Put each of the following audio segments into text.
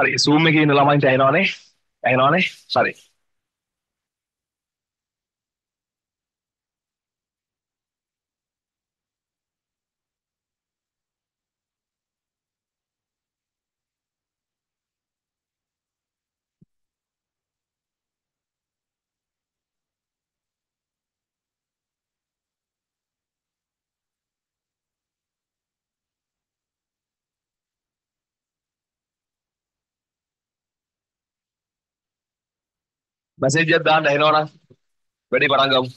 හරි සූම් එකේ ඉන්න ළමයින්ට ඇහෙනවනේ ඇහෙනවනේ හරි මැසේජ් එකක් දාන්න ඇහෙනවනම් වැඩි පටන් ගමු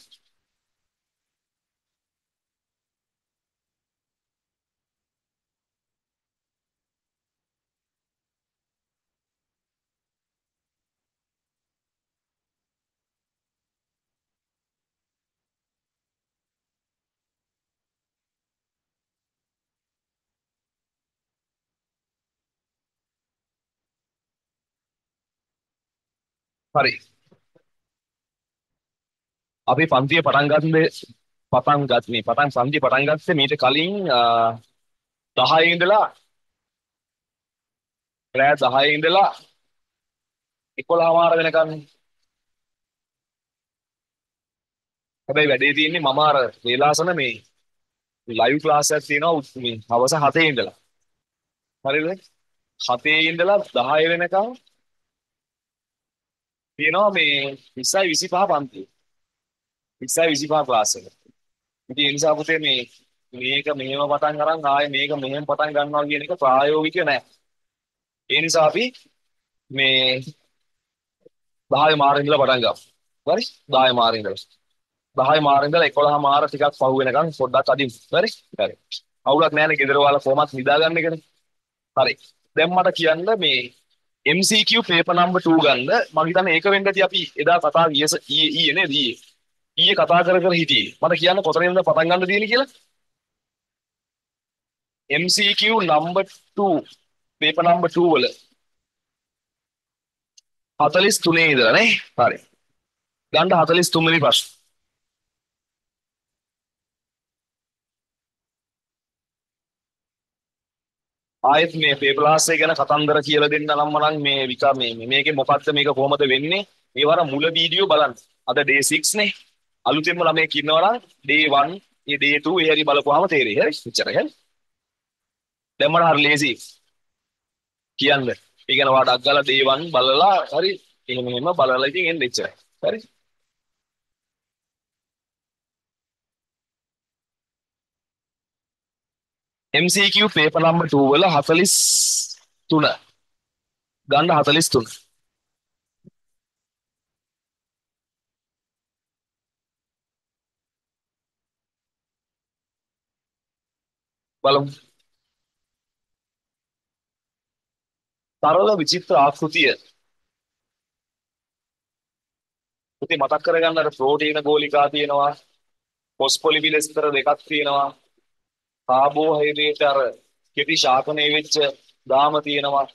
හරි අපි පන්තිය පටන් ගන්නේ පටන් ගත්නේ පටන් පන්තිය පටන් ගත්තේ මීට කලින් 10 ඉඳලා රෑ 10 ඉඳලා 11 මාර වෙනකන්. හැබැයි වැඩේ තියෙන්නේ මම අර වේලාසන මේ ලයිව් ක්ලාස් එකක් තියෙනවා මේ හවස 7 ඉඳලා. හරිද? 7 ඉඳලා 10 වෙනකන් තියෙනවා මේ 20යි 25 පන්තිය. 20යි 25 ක්ලාස් එක. ඉතින් ඒ නිසා පුතේ මේ මේක මෙහෙම පටන් අරන් ආයේ මේක මෙහෙම පටන් ගන්නවා කියන එක ප්‍රායෝගික නෑ. ඒ නිසා අපි මේ 10 මාර ඉඳලා පටන් ගමු. හරි? 10 මාර ඉඳලා. 10 මාර ඉඳලා 11 මාර ටිකක් පහු වෙනකන් පොඩ්ඩක් අදිමු. හරි? හරි. අවුලක් නෑනේ ගෙදර වල කොහොමත් නිදාගන්න එකනේ. හරි. දැන් මට කියන්න මේ MCQ paper number 2 ගන්න මම හිතන්නේ ඒක වෙන්න ඇති අපි එදා කතා ඊයේ ඊයේ නේද ඊයේ ඊයේ කතා කර කර හිටියේ. මට කියන්න කොතනින්ද පටන් ගන්න තියෙන්නේ කියලා? MCQ number 2 paper number 2 වල. 43 ඉඳලා නේ? හරි. ගන්න 43 වෙනි ප්‍රශ්න. ආයෙත් මේ පේපලාස් එක ගැන කතන්දර කියලා දෙන්න නම් මනම් මේ විකා මේ මේකේ මොකක්ද මේක කොහොමද වෙන්නේ? මේ වර මුල වීඩියෝ බලන්න. අද day 6 නේ. අලුතෙන්ම ළමයෙක් ඉන්නවා නම් day 1 ඒ day 2 ඒ හරි බලපුවාම තේරෙයි. හරි? එච්චරයි හරි? දැන් මට හරි ලේසි කියන්න. ඒ කියන්නේ වාඩක් ගාලා day 1 බලලා හරි එහෙම එහෙම බලලා ඉතින් එන්න එච්චරයි. හරි? MCQ paper number 2 වල 43 ගන්න 43 බලමු. තරල විචිත්‍ර ආකෘතිය. පුතේ මතක් කරගන්න අර ප්‍රෝටීන ගෝලිකා තියෙනවා. ෆොස්ෆොලිපිඩ් ස්තර දෙකක් තියෙනවා. කාබෝහයිඩ්‍රේට් අර කෙටි ශාකනය වෙච්ච දාම තියෙනවා.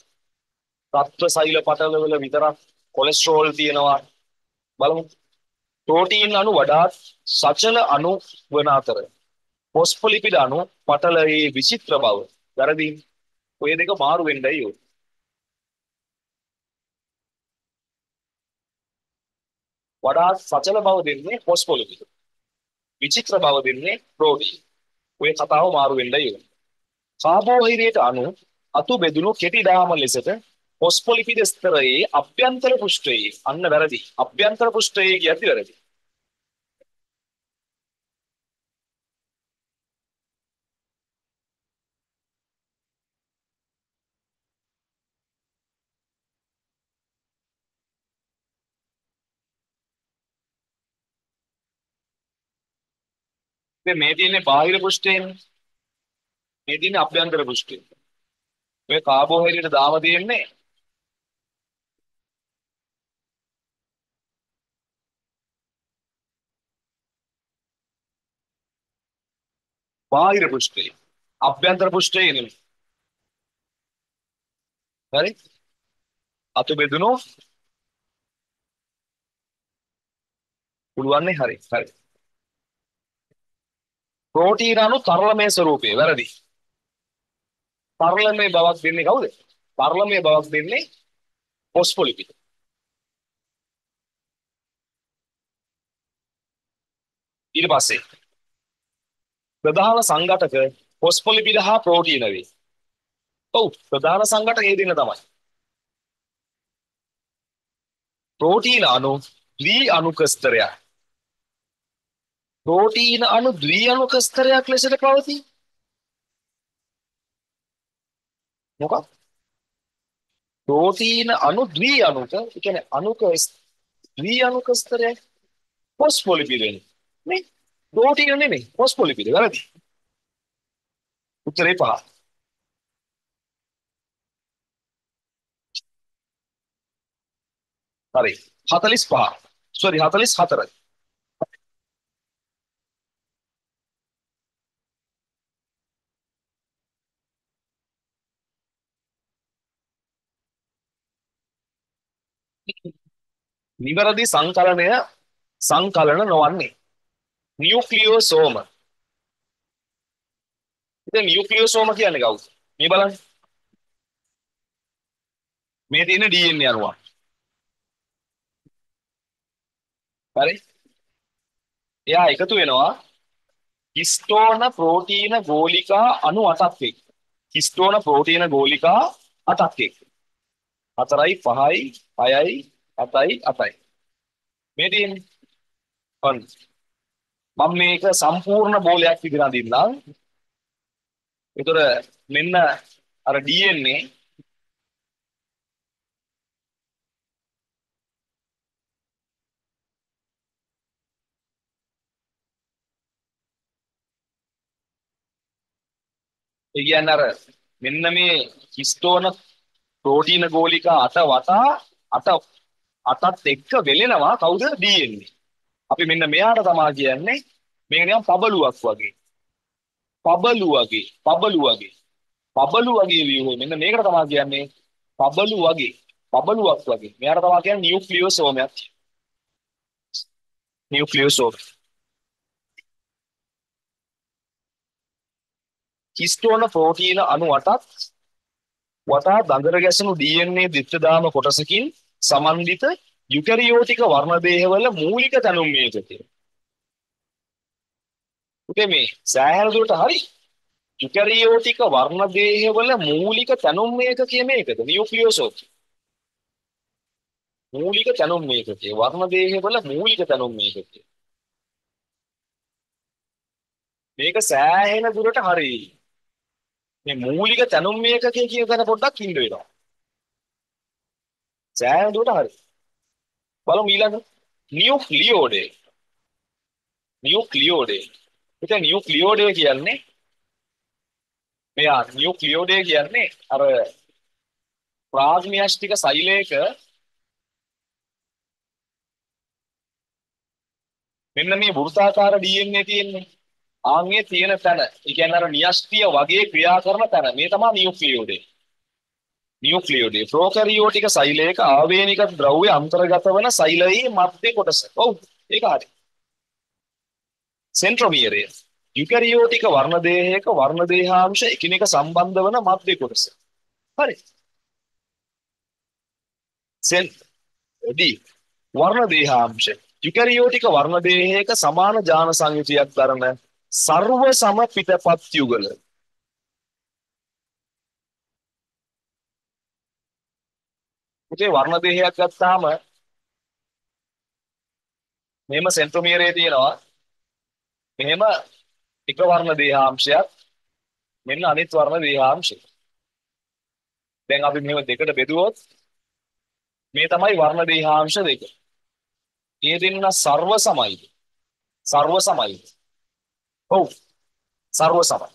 රත්ව සෛල පටලවල විතරක් කොලෙස්ටරෝල් තියෙනවා. බලමු. ප්‍රෝටීන් අණු වඩාත් සචල අණු වන අතර ෆොස්ෆොලිපිඩ් අණු පටලයේ විචිත්‍ර බව වැරදි ඔය දෙක මාරු වෙන්නයි ඕනේ වඩාත් සචල බව දෙන්නේ ෆොස්ෆොලිපිඩ් විචිත්‍ර බව දෙන්නේ ප්‍රෝටීන් ඔය කතාව මාරු වෙන්නයි ඕනේ. කාබෝහයිඩ්‍රේට් අණු අතු බෙදුණු කෙටි දාම ලෙසට ෆොස්ෆොලිපිඩ් ස්තරයේ අභ්‍යන්තර පෘෂ්ඨයේ අන්න වැරදි. අභ්‍යන්තර පෘෂ්ඨයේ කියද්දි වැරදි. මේ තියෙන්නේ බාහිර පෘෂ්ඨයෙන්. මේ තියෙන්නේ අභ්‍යන්තර පෘෂ්ඨයෙන්. ඔය කාබෝහයිඩ්‍රේට් දාම තියෙන්නේ බාහිර පෘෂ්ඨයේ අභ්‍යන්තර පෘෂ්ඨයේ නෙමෙයි. හරි? අතු බෙදුණු පුළුවන් නේ හරි. හරි. ප්‍රෝටීන අණු තරලමය ස්වරූපයේ වැරදි. තරලමය බවක් දෙන්නේ කවුද? පර්ලමය බවක් දෙන්නේ පොස්පොලිපිඩ. ඊට පස්සේ ප්‍රධාන සංඝටක පොස්පොලිපිඩ හා ප්‍රෝටීන වේ. ඔව් ප්‍රධාන සංඝටක ඒ දෙන්න තමයි. ප්‍රෝටීන අණු ද්වි අණුක ස්තරයක්. ප්‍රෝටීන අණු ද්වි අණුක ස්තරයක් ලෙසට පවතී. මොකක්? ප්‍රෝටීන අණු ද්වි අණුක, ඒ කියන්නේ අණුක ද්වි අණුක ස්තරයක් ෆොස්ෆොලිපිඩ් වෙන්නේ. නේ? ප්‍රෝටීන නෙමෙයි ෆොස්ෆොලිපිඩ්. වැරදි. උත්තරේ පහ. හරි 45 සෝරි 44යි නිවැරදි සංකලනය සංකලන නොවන්නේ. නියුක්ලියෝසෝම. ඉතින් නියුක්ලියෝසෝම කියන්නේ කවුද? මේ බලන්න. මේ තියෙන DNA අණුවක් හරි. එයා එකතු වෙනවා හිස්ටෝන ප්‍රෝටීන ගෝලිකා අණු 8ක් එක්ක. හිස්ටෝන ප්‍රෝටීන ගෝලිකා 8ක් එක්ක. 4යි 5යි 6යි 7යි 8යි මේ තියෙන්නේ ඔන්න මම මේක සම්පූර්ණ බෝලයක් විදිහට අඳින්නම්. ඒතර මෙන්න අර DNA ඒ කියන්නේ අර මෙන්න මේ හිස්ටෝන ප්‍රෝටීන ගෝලිකා අට වටා අට අටත් එක්ක වෙලෙනවා කවුද DNA. අපි මෙන්න මෙයාට තමයි කියන්නේ මේක නිකන් පබලුවක් වගේ. පබලු වගේ, පබලු වගේ. පබලු වගේ ලියුවේ මෙන්න මේකට තමයි කියන්නේ පබලු වගේ, පබලුවක් වගේ. මෙයාට තමයි කියන්නේ නියුක්ලියෝසෝමයක්. නියුක්ලියෝසෝම. හිස්ටෝන ප්‍රෝටීන අණු 8ත් වටා දඟර ගැසුණු DNA දිත්‍රදාම කොටසකින් සමන්විත යුකැරියෝටික වර්ණදේහවල මූලික තැනුම් මේකකය. උතේ මේ සෑහෙන දුරට හරි යුකැරියෝටික වර්ණදේහවල මූලික තැනුම් මේකකය මේකද නියුක්ලියෝසෝම. මූලික තැනුම් මේකකය වර්ණදේහවල මූලික තැනුම් මේකකය. මේක සෑහෙන දුරට හරි මේ මූලික තැනුම් මේකකය කියන තැන පොඩ්ඩක් ඉන්න වෙනවා. සෑහෙන දුරට හරි. බලමු ඊළඟ නියුක්ලියෝඩේ. නියුක්ලියෝඩේ. ඉතින් නියුක්ලියෝඩේ කියන්නේ මෙයා නියුක්ලියෝඩේ කියන්නේ අර ප්‍රාග්න්‍යෂ්ටික සෛලයක මෙන්න මේ වෘත්තාකාර DNA තියෙන්නේ. ආන්ගේ තියෙන තැන. ඒ කියන්නේ අර න්‍යෂ්ටිය වගේ ක්‍රියා කරන තැන. මේ තමයි නියුක්ලියෝඩේ. නියුක්ලියෝඩේ ප්‍රෝකැරියෝටික සෛලයක ආවේනික ද්‍රව්‍ය අන්තර්ගත වන සෛලයේ මධ්‍ය කොටස. ඔව් ඒක හරි. සෙන්ට්‍රොමියරය. යුකැරියෝටික වර්ණදේහයක වර්ණදේහාංශ එකිනෙක සම්බන්ධ වන මධ්‍ය කොටස. හරි. සෙල් ඩී වර්ණදේහාංශ යුකැරියෝටික වර්ණදේහයක සමාන ජාන සංයුතියක් දරන සර්ව සම පිටපත් යුගල පුතේ වර්ණ දේහයක් ගත්තාම මෙහෙම සෙන්ට්‍රොමියරේ තියෙනවා. මෙහෙම එක වර්ණ දේහාංශයක් මෙන්න අනිත් වර්ණ දේහාංශය. දැන් අපි මෙහෙම දෙකට බෙදුවොත් මේ තමයි වර්ණ දේහාංශ දෙක. ඒ දෙන්න සර්ව සමයිද සර්ව සමයිද ඔව්. සර්ව සමයි.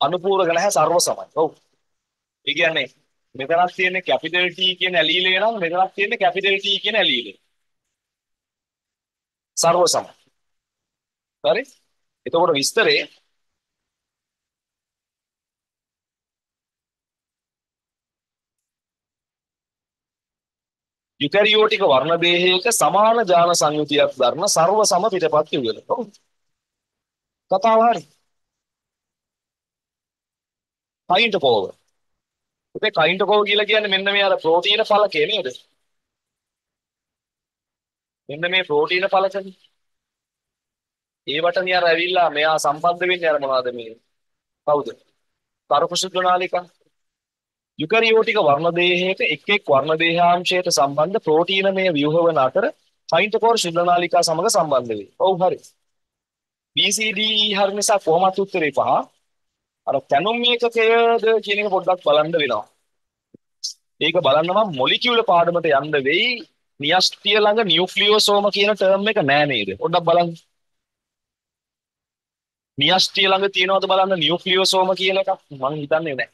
අනුපූරක නැහැ සර්ව සමයි. ඔව්. ඒ කියන්නේ මෙතනක් තියෙන කැපිටල් T කියන ඇලීලේ නම් මෙතනක් තියෙන කැපිටල් T කියන ඇලීලේ. සර්ව සම. හරි? එතකොට විස්තරේ යුකැරියෝටික වර්ණ දේහයක සමාන ජාන සංයුතියක් දරන සර්ව සම පිටපත් යුගල. ඔව්. කතාව හරි. පයින්ට පොව. පුතේ කයින්ටකෝ කියලා කියන්නේ මෙන්න මේ අර ප්‍රෝටීන පළකේ නේද? මෙන්න මේ ප්‍රෝටීන පළකනේ. ඒවටනේ අර ඇවිල්ලා මෙයා සම්බන්ධ වෙන්නේ අර මොනවද මේ? කවුද? තරපසුද්ධ නාලිකා. යුකරියෝටික වර්ණ දේහයක එක් එක් වර්ණ දේහාංශයට සම්බන්ධ ප්‍රෝටීනමය ව්‍යුහ වන අතර කයින්ටකෝර ශුද්ධ නාලිකා සමග සම්බන්ධ වේ. ඔව් හරි. BCD හරි නිසා කොහොමත් උත්තරේ පහ. අර කැනුම් ඒකකයද කියන එක පොඩ්ඩක් බලන්න වෙනවා. ඒක බලන්න මම මොලිකියුල පාඩමට යන්න වෙයි. නියස්ටිය ළඟ නියුක්ලියෝසෝම කියන ටර්ම් එක නෑ නේද? පොඩ්ඩක් බලන්න. නියස්ටිය ළඟ තියෙනවද බලන්න නියුක්ලියෝසෝම කියන එකක් මම හිතන්නේ නෑ.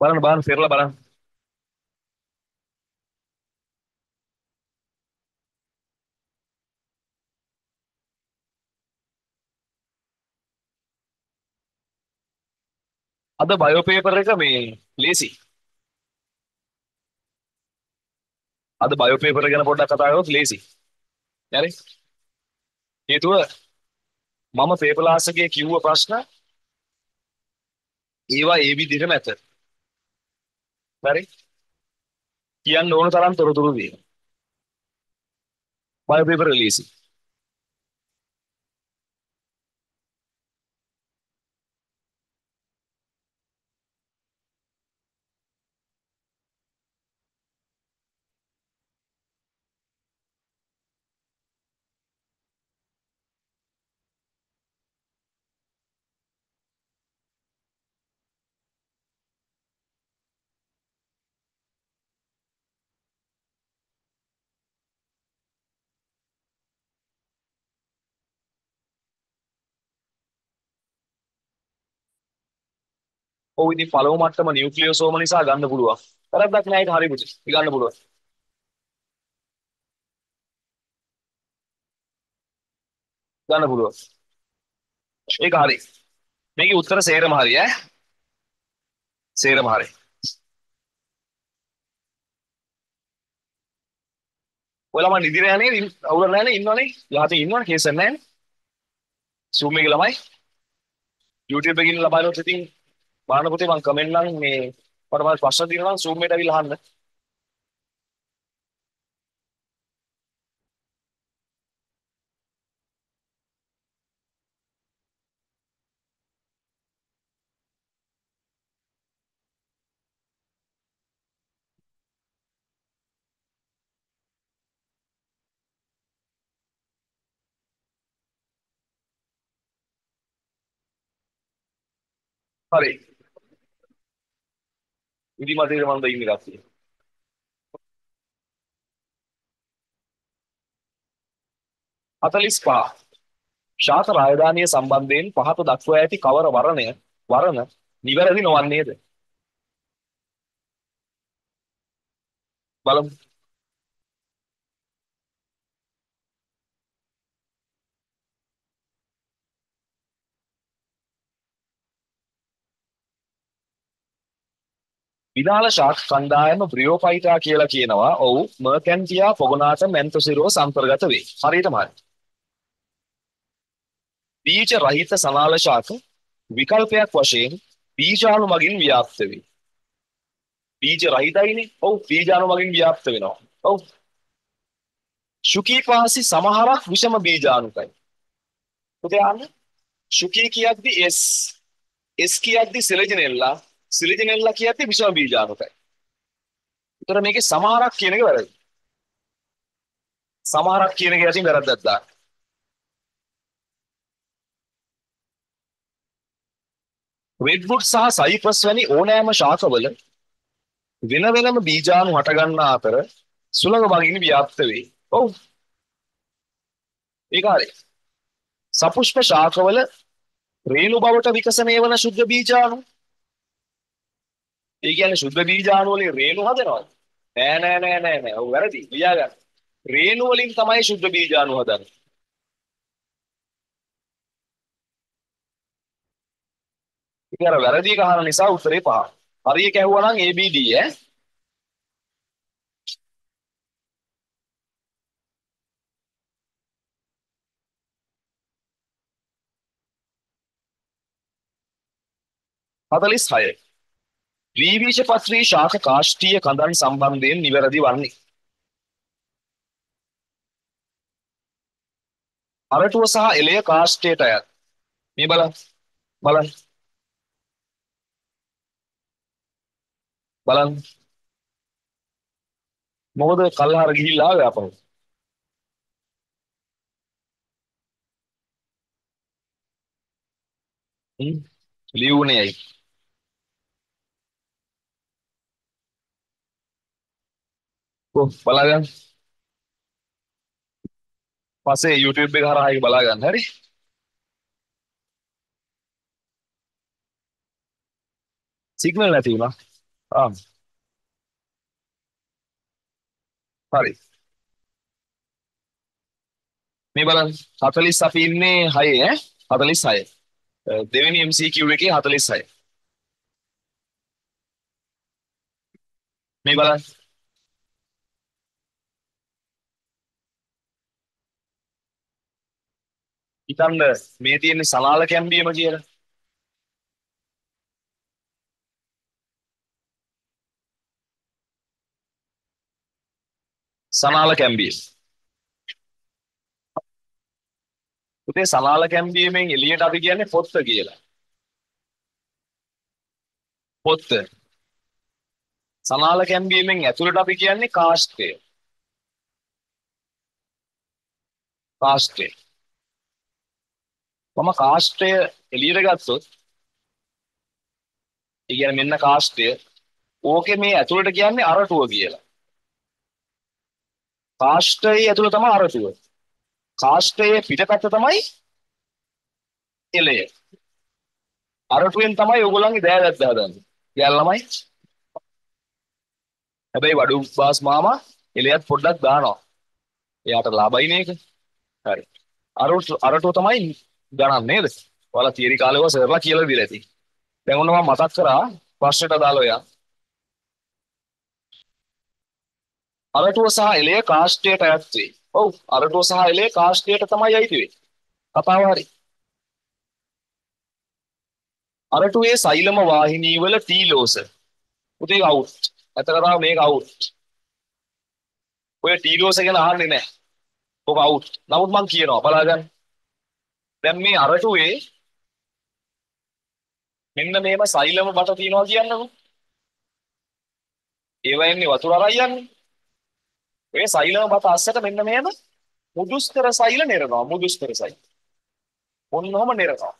බලන්න බලන්න පෙරලා බලන්න. අද බයෝ පේපර් එක මේ ලේසි. අද බයෝ පේපර් ගැන පොඩ්ඩක් කතා කරමු ලේසි. හරි? හේතුව මම පේපර් එකේ කිව්ව ප්‍රශ්න ඒවා ඒ විදිහටම ඇත. හරි? කියන්න ඕන තරම් තොරතුරු තියෙනවා. බයෝ පේපර් ලේසි. ඔව් ඉතින් පළමු මට්ටම නියුක්ලියෝසෝම නිසා ගන්න පුළුවන්. වැරද්දක් නෑ ඒක හරි පුතේ. ගන්න පුළුවන්. ගන්න පුළුවන්. ඒක හරි. මේකේ උත්තර සේරම හරි ඈ. සේරම හරි. ඔයාලා මම නිදිර යන්නේ අවුල නැහැ නේ ඉන්නවනේ. යහතේ ඉන්නවනේ කේස් නැහැ නේ. Zoom එකේ ළමයි YouTube එකකින් ලබනොත් ඉතින් බලන්න පුතේ මම කමෙන්ට් නම් මේ මට මම ප්‍රශ්න දිනනවා නම් Zoom එකට අවිල්ලා අහන්න. හරි. ඉදි මතේ මම දෙන්නේ කස්සිය. හතලිස් පහ. ශාක රාජධානිය සම්බන්ධයෙන් පහත දක්වා ඇති කවර වරණය වරණ නිවැරදි නොවන්නේද? බලමු. විදාල ශාක කණ්ඩායම බ්‍රියෝෆයිටා කියලා කියනවා. ඔව් මර්කැන්ටියා පොගොනාට මැන්තොසිරෝ සම්ප්‍රගත වේ. හරියටම හරි. බීජ රහිත සනාල ශාක විකල්පයක් වශයෙන් බීජාණු මගින් ව්‍යාප්ත වේ. බීජ රහිතයිනේ. ඔව් බීජාණු මගින් ව්‍යාප්ත වෙනවා. ඔව්. ශුකීපාසි සමහරක් විෂම බීජාණුකයි. පුතේ අහන්න. ශුකී කියද්දි S S කියද්දි සෙලජිනෙල්ලා සිලිජනෙල්ලා කියද්දි විෂම බීජාණුකයි. ඒතර මේකේ සමහරක් කියන එක වැරදි. සමහරක් කියන එක යටින් වැරද්දක් දාන්න. රෙඩ්වුඩ් සහ සයිප්‍රස් වැනි ඕනෑම ශාකවල වෙන වෙනම බීජාණු හටගන්නා අතර සුළඟ මගින් ව්‍යාප්ත වේ. ඔව්. ඒක හරි. සපුෂ්ප ශාකවල රේණු බවට විකසනය වන ශුද්ධ බීජාණු ඒ කියන්නේ සුද්ධ බීජාණු වලින් රේණු හදනවද? නෑ නෑ නෑ නෑ නෑ. ඔව් වැරදි. ලියා ගන්න. රේණු වලින් තමයි සුද්ධ බීජාණු හදන්නේ. ඉතින් අර වැරදි එක අහන නිසා උත්තරේ පහ. හරියට ඇහුවා නම් ABD ඈ. හතලිස් හයයි. ද්විබීජපත්‍රී ශාක කාෂ්ඨීය කඳන් සම්බන්ධයෙන් නිවැරදි වන්නේ. අරටුව සහ එළය කාෂ්ඨයට අයත්. මේ බලන්න. බලන්න. බලන්න. මොකද කල්හාර ගිහිල්ලා ආවේ අපහු ලියුනේ ඇයි? බලාගන්න පස්සේ YouTube එක හරහා ඒක බලාගන්න හරි? සිග්නල් නැති වුණා. ආ. හරි. මේ බලන්න. 40 අපි ඉන්නේ 6 ඈ? 46 දෙවෙනි MCQ එකේ 46 මේ බලන්න. හිතන්න මේ තියෙන්නේ සලාල කැම්බියම කියලා සනාල කැම්බියම පුතේ සලාල කැම්බීමෙන් එළියට අපි කියන්නේ පොත්ත කියලා. පොත්ත. සලාල කැම්බීමෙන් ඇතුළට අපි කියන්නේ කාෂ්ඨය. කාෂ්ඨය. මම කාෂ්ඨය එළියට ගත්තොත් ඒ කියන්නේ මෙන්න කාෂ්ඨය. ඕකේ මේ ඇතුළට කියන්නේ අරටුව කියලා. කාෂ්ඨයේ ඇතුළ තමයි අරටුව. කාෂ්ඨයේ පිටපැත්ත තමයි එළය. අරටුවෙන් තමයි ඕගොල්ලන්ගේ දෑවැද්ද හදන්නේ. ගෑල් ළමයි. හැබැයි වඩු බාස් මාමා එළියත් පොඩ්ඩක් දානවා. එයාට ලාභයි මේක. හරි. අරටු අරටුව තමයි ගණන් නේද? ඔයාලා තියරි කාලේ ඔය සර්ලා කියලා දීලා ඇති. දැන් ඔන්න මම මතක් කරා ප්‍රශ්නෙට දාලා ඔයා. අරටුව සහ එළය කාෂ්ඨයට අයත් වේ. ඔව් අරටුව සහ එළය කාෂ්ඨයට තමයි අයිති වෙන්නේ. කතාව හරි. අරටුවේ සෛලම වාහිනී වල ටීලෝස. උදේ අවුට්. ඇත්ත කතාව මේක අවුට්. ඔය ටීලෝස ගැන අහන්නේ නැහැ. ඔක අවුට්. නමුත් මම කියනවා බලාගන්න. දැන් මේ අරටුවේ මෙන්න මේම සෛලම බට තියනවා කියන්නකෝ. ඒවා එන්නේ වතුර අරන් යන්නේ. ඔය සෛලම බත අස්සට මෙන්න මෙහෙම මුදුස්තර සෛල නිරනවා මුදුස්තර සෛල. ඔන්නෝම නිරනවා.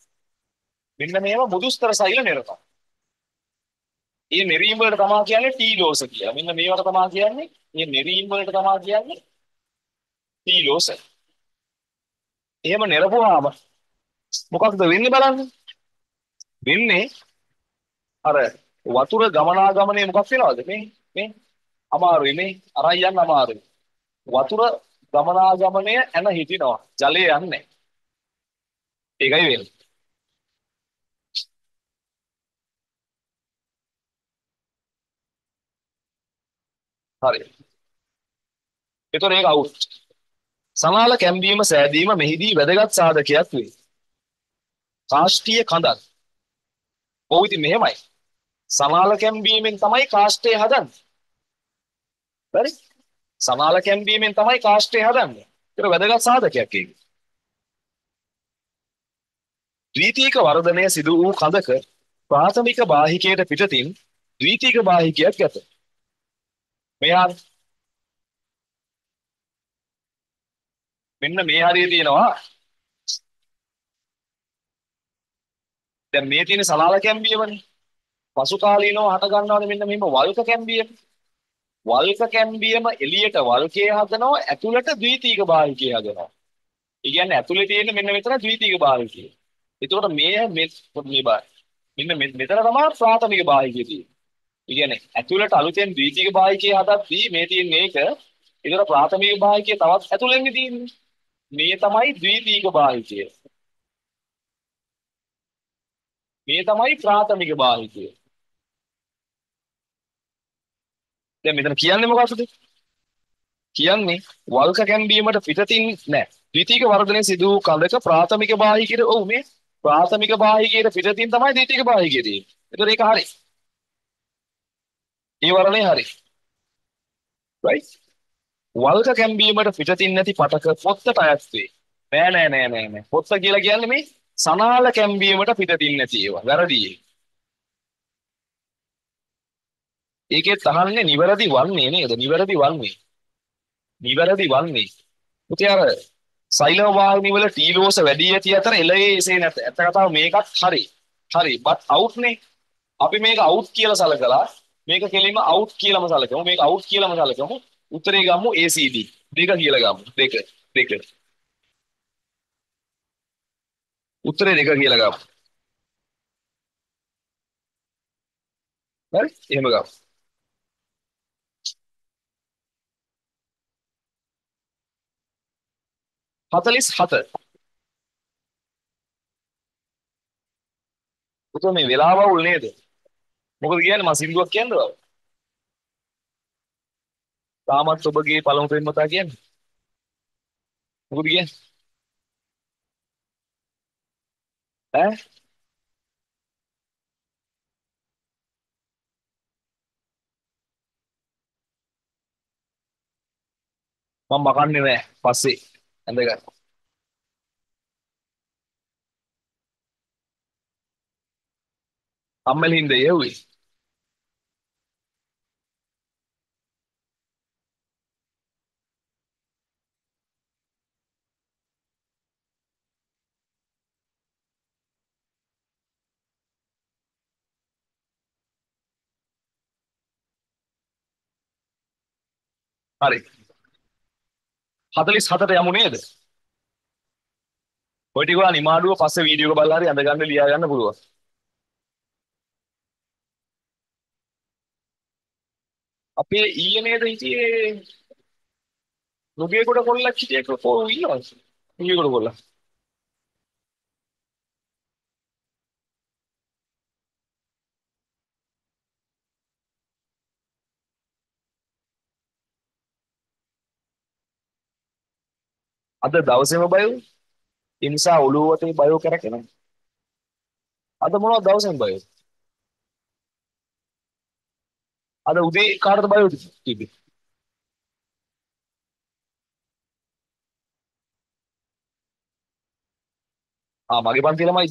මෙන්න මෙහෙම මුදුස්තර සෛල නිරනවා. මේ මෙරීම් වලට තමයි කියන්නේ ටීලෝස කියලා. මෙන්න මේවට තමයි කියන්නේ මේ මෙරීම් වලට තමයි කියන්නේ ටීලෝස. එහෙම නිරපුවාම මොකක්ද වෙන්නේ බලන්න. වෙන්නේ අර වතුර ගමනාගමනය මොකක් වෙනවද මේ මේ අමාරුයි මේ අරන් යන්න අමාරුයි. වතුර ගමනාගමනය එන හිටිනවා. ජලය යන්නේ. ඒකයි වෙන්නේ. හරි. එතකොට ඒක අවුට්. සමාල කැම්බීම සෑදීම මෙහිදී වැදගත් සාධකයක් වේ. කාෂ්ඨීය කඳක්. ඔව් ඉතින් මෙහෙමයි. සමාල කැම්බීමෙන් තමයි කාෂ්ඨය හදන්නේ. හරි? සමාල කැම්බීමෙන් තමයි කාෂ්ඨය හදන්නේ. ඒක වැදගත් සාධකයක් ඒක. ද්විතීක වර්ධනය සිදු වූ කඳක ප්‍රාථමික බාහිකයට පිටතින් ද්විතීක බාහිකයක් ඇත. මෙහා මෙන්න මේ හරිය තියෙනවා දැන් මේ තියෙන සලාල කැම්බියමනේ පසු කාලීනව හට ගන්නවාද මෙන්න මෙහෙම වල්ක කැම්බියම වල්ක කැම්බියම එළියට වල්කේ හදනවා ඇතුළට ද්විතීක බාහිකය හදනවා. ඒ කියන්නේ ඇතුළේ තියෙන මෙන්න මෙතන ද්විතීක බාහිකය එතකොට මේ මේ බා මෙන්න මෙතන තමයි ප්‍රාථමික බාහිකය තියෙන්නේ. ඒ කියන්නේ ඇතුළට අලුතෙන් ද්විතීක බාහිකය හදද්දී මේ තියෙන මේක ඒතර ප්‍රාථමික බාහිකය තවත් ඇතුළෙන් තියෙන්නේ. මේ තමයි ද්විතීක බාහිකය. මේ තමයි ප්‍රාථමික බාහිකය. දැන් මෙතන කියන්නේ මොකක්ද? කියන්නේ වල්ක කැම්බීමට පිටතින් නෑ. ද්විතීක වර්ධනය සිදු වූ කඳක ප්‍රාථමික බාහිකයට ඔව් මේ ප්‍රාථමික බාහිකයට පිටතින් තමයි ද්විතීක බාහිකය තියෙන්නේ. එතකොට ඒක හරි. ඒ වරණේ හරි. right? වල්ක කැම්බීමට පිටතින් නැති පටක පොත්තට අයත් වේ. නෑ නෑ නෑ නෑ නෑ. පොත්ත කියලා කියන්නේ මේ සනාල කැම්බීමට පිටතින් නැති ඒවා. වැරදි ඒක. ඒකෙත් අහන්නේ නිවැරදි වන්නේ නේද? නිවැරදි වන්නේ. නිවැරදි වන්නේ. පුතේ අර සෛලව වාහිනී වල ටීලෝස වැඩි ඇති අතර එළයේ එසේ නැත. ඇත්ත කතාව මේකත් හරි. හරි. බත් අවුට් නේ. අපි මේක අවුට් කියලා සලකලා මේක කෙලින්ම අවුට් කියලාම සලකමු. මේක අවුට් කියලාම සලකමු. උත්තරේ ගමු ACD. දෙක කියලා ගමු. දෙක. දෙක. උත්තරේ දෙක කියලා ගමු. හරි? එහෙම ගමු. හතලිස් හත පුතෝ මේ වෙලාව අවුල් නේද මොකද කියන්නේ මම සින්දුවක් කියන්නද තාමත් ඔබගේ පළමු පෙම්වතා කියන්නේ මොකද කියන්නේ ඈ මම මකන්නේ නැහැ පස්සේ ඇඳගන්න අම්මල හින්ද යව්වේ හරි 47ට යමු නේද? ඔය ටික ඔයා නිමාඩුව පස්සේ වීඩියෝ එක බලලා හරි අඳ ගන්න ලියා ගන්න පුළුවන්. අපේ ඊයේ නේද හිටියේ නුගේගොඩ කොල්ලක් හිටියේ කොහොම ඉන්නවද? නුගේගොඩ කොල්ලා. අද දවසේම බයෝ ඒ නිසා ඔළුව වටේ බයෝ කරකිනවා. අද මොනවද දවසෙන් බයෝ? අද උදේ කාටද බයෝ තිබ්බේ? ආ මගේ පන්ති ළමයි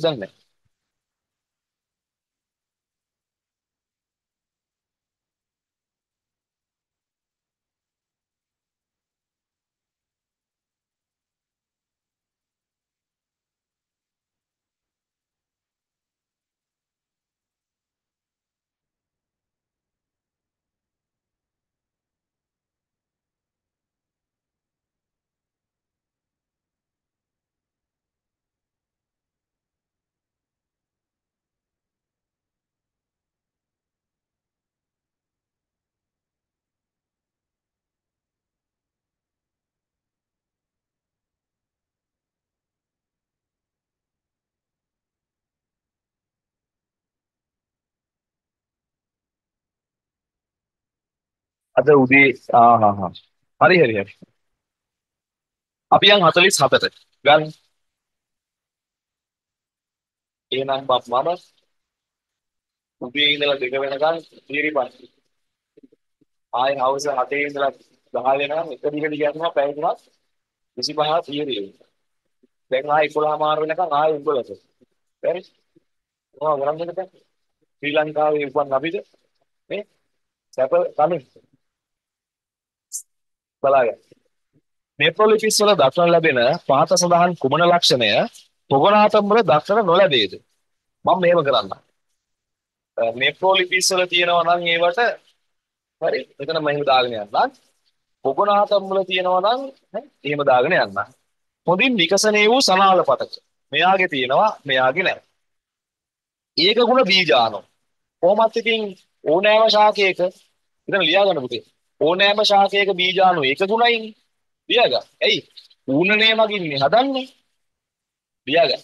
අද උදේ ආ හා හා. හරි හරි හරි. අපි යන් 47ට ගන්න. එහෙනම් බප් මම උදේ ඉඳලා දෙක වෙනකන් ඉරිපත්. ආයෙ හවස 7 ඉඳලා 10 වෙනකන් එක දිගට ගියනවා පැය තුනක් 25 තීරිය. දැන් ආයෙ 11 මාර වෙනකන් ආයෙ උඹලට. හරි? මොනවද කරන්නේ දැන්? ශ්‍රී ලංකාවේ උපන් අපිට මේ සැප කමින් බලාගන්න. නෙෆ්‍රොලිපිස් වල දක්නට ලැබෙන පහත සඳහන් කුමන ලක්ෂණය පොගොනාතම් වල දක්නට නොලැබේද? මම මේව කරන්න. නෙෆ්‍රොලිපිස් වල තියෙනවා නම් ඒවට හරි මෙතන මම එහෙම දාගෙන යන්නම්. පොගොනාතම් වල තියෙනවා නම් එහෙම දාගෙන යන්නම්. හොඳින් විකසනයේ වූ සනාල පතක. මෙයාගේ තියෙනවා මෙයාගේ නැහැ. ඒක ගුණ බීජාණු. කොහොමත් ඉතින් ඕනෑම ශාකයක ඉතින් ලියා ගන්න පුතේ. ඕනෑම ශාකයක බීජාණු එක ගුණයිනේ. ලියාගන්න. ඇයි? ඌනනේ මගින්නේ හදන්නේ. ලියාගන්න.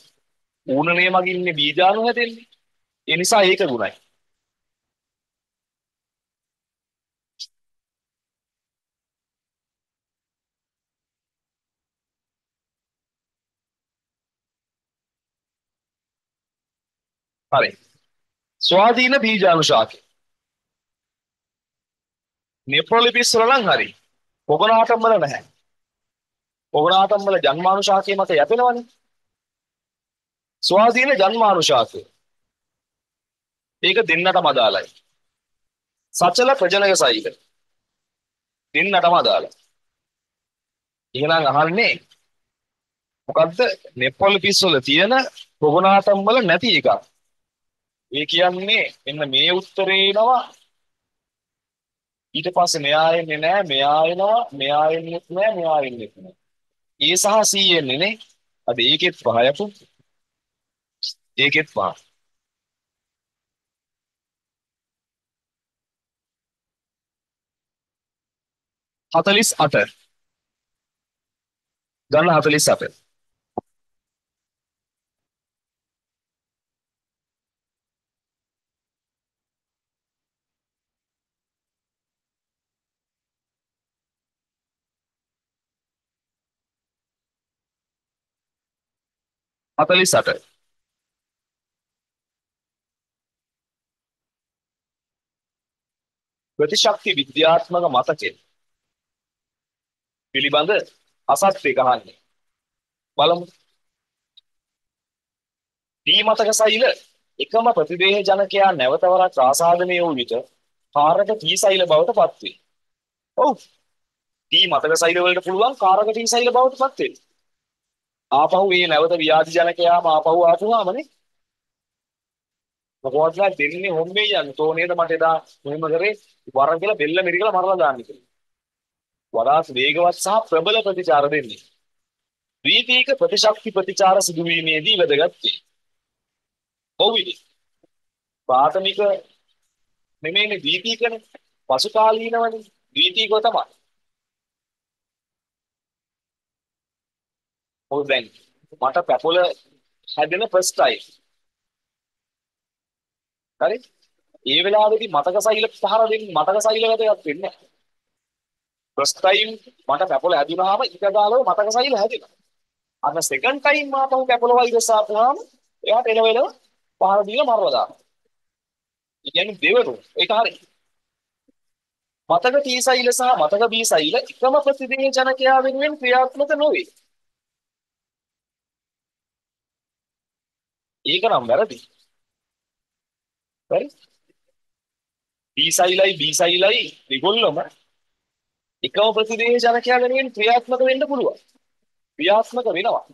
ඌනනේ මගින්නේ බීජාණු හැදෙන්නේ. ඒ නිසා ඒක ගුණයි. හරි. ස්වාධීන බීජානුශාකය. නෙප්‍රොලිපිස් වල නම් හරි. පොගනාටම් වල නැහැ. පොගනාටම් වල ජන්මානුශාකය මත යැපෙනවනේ. ස්වාධීන ජන්මානුශාකය. ඒක දෙන්නටම අදාළයි. සචල ප්‍රජනක සෛල. දෙන්නටම අදාළයි. එහෙනම් අහන්නේ මොකද්ද නෙපොලිපිස් වල තියෙන පොගනාටම් වල නැති එකක්. ඒ කියන්නේ මෙන්න මේ උත්තරේ එනවා ඊට පස්සේ මෙයා එන්නේ නැහැ මෙයා එනවා මෙයා එන්නේ නැහැ මෙයා එන්නේ නැහැ. ඒ සහ C එන්නේ නේ. අද ඒකෙත් පහ යපු. ඒකෙත් පහ. හතලිස් අට ගන්න හතලිස් අට හතලිස් අට ප්‍රතිශක්ති විද්‍යාත්මක මතකය පිළිබඳ අසත්‍ය ගහන්නේ බලමු දී මතක සෛල එකම ප්‍රතිදේහ ජනකයා නැවතවරක් ආසාදනය වූ විට කාරක ටී සෛල බවට පත් වේ. ඔව්. ටී මතක සෛල වලට පුළුවන් කාරක ටී සෛල බවට පත් වෙන්න. ආපහු මේ නැවත ව්‍යාධි ජනකයාම ආපහු ආපුවාමනේ මොකවත්ලා දෙන්නේ හොම්බේ යන්නේ. තෝ නේද මට එදා මෙහෙම කරේ වරන් කියලා බෙල්ල මිරිකලා මරලා දාන්න කියලා. වඩාත් වේගවත් සහ ප්‍රබල ප්‍රතිචාර දෙන්නේ. ද්විතීක ප්‍රතිශක්ති ප්‍රතිචාර සිදුවීමේදී වැදගත්. වේ ඔව්විද ප්‍රාථමික නෙමෙයිනේ ද්විතීකනේ පසුකාලීනවනේ. ද්විතීකව තමයි. ඔව් දැන් මට පැපොල හැදෙන ෆස්ට් ටයිම් හරි? ඒ වෙලාවේදී මතක සෛල පහර දෙන්න මතක සෛල වැදගත් වෙන්නේ ෆස්ට් ටයිම් මට පැපොල හැදුනහම ඉකදාලව මතක සෛල හැදෙනවා. අන්න සෙකන්ඩ් ටයිම් මාපහු පැපොල වෛරස් ආපුවාම එයාට එලවෙලව පහර දීලා මරලා දානවා. ඒ කියන්නේ දෙවරු. ඒක හරි. මතක T සෛල සහ මතක B සෛල එකම ප්‍රතිදේහ ජනකයා වෙනුවෙන් ක්‍රියාත්මක නොවේ. ඒක නම් වැරදි. හරි? B සෛලයි B සෛලයි දෙගොල්ලම එකම ප්‍රතිදේහ ජනකයා වෙනුවෙන් ක්‍රියාත්මක වෙන්න පුළුවන්. ක්‍රියාත්මක වෙනවා.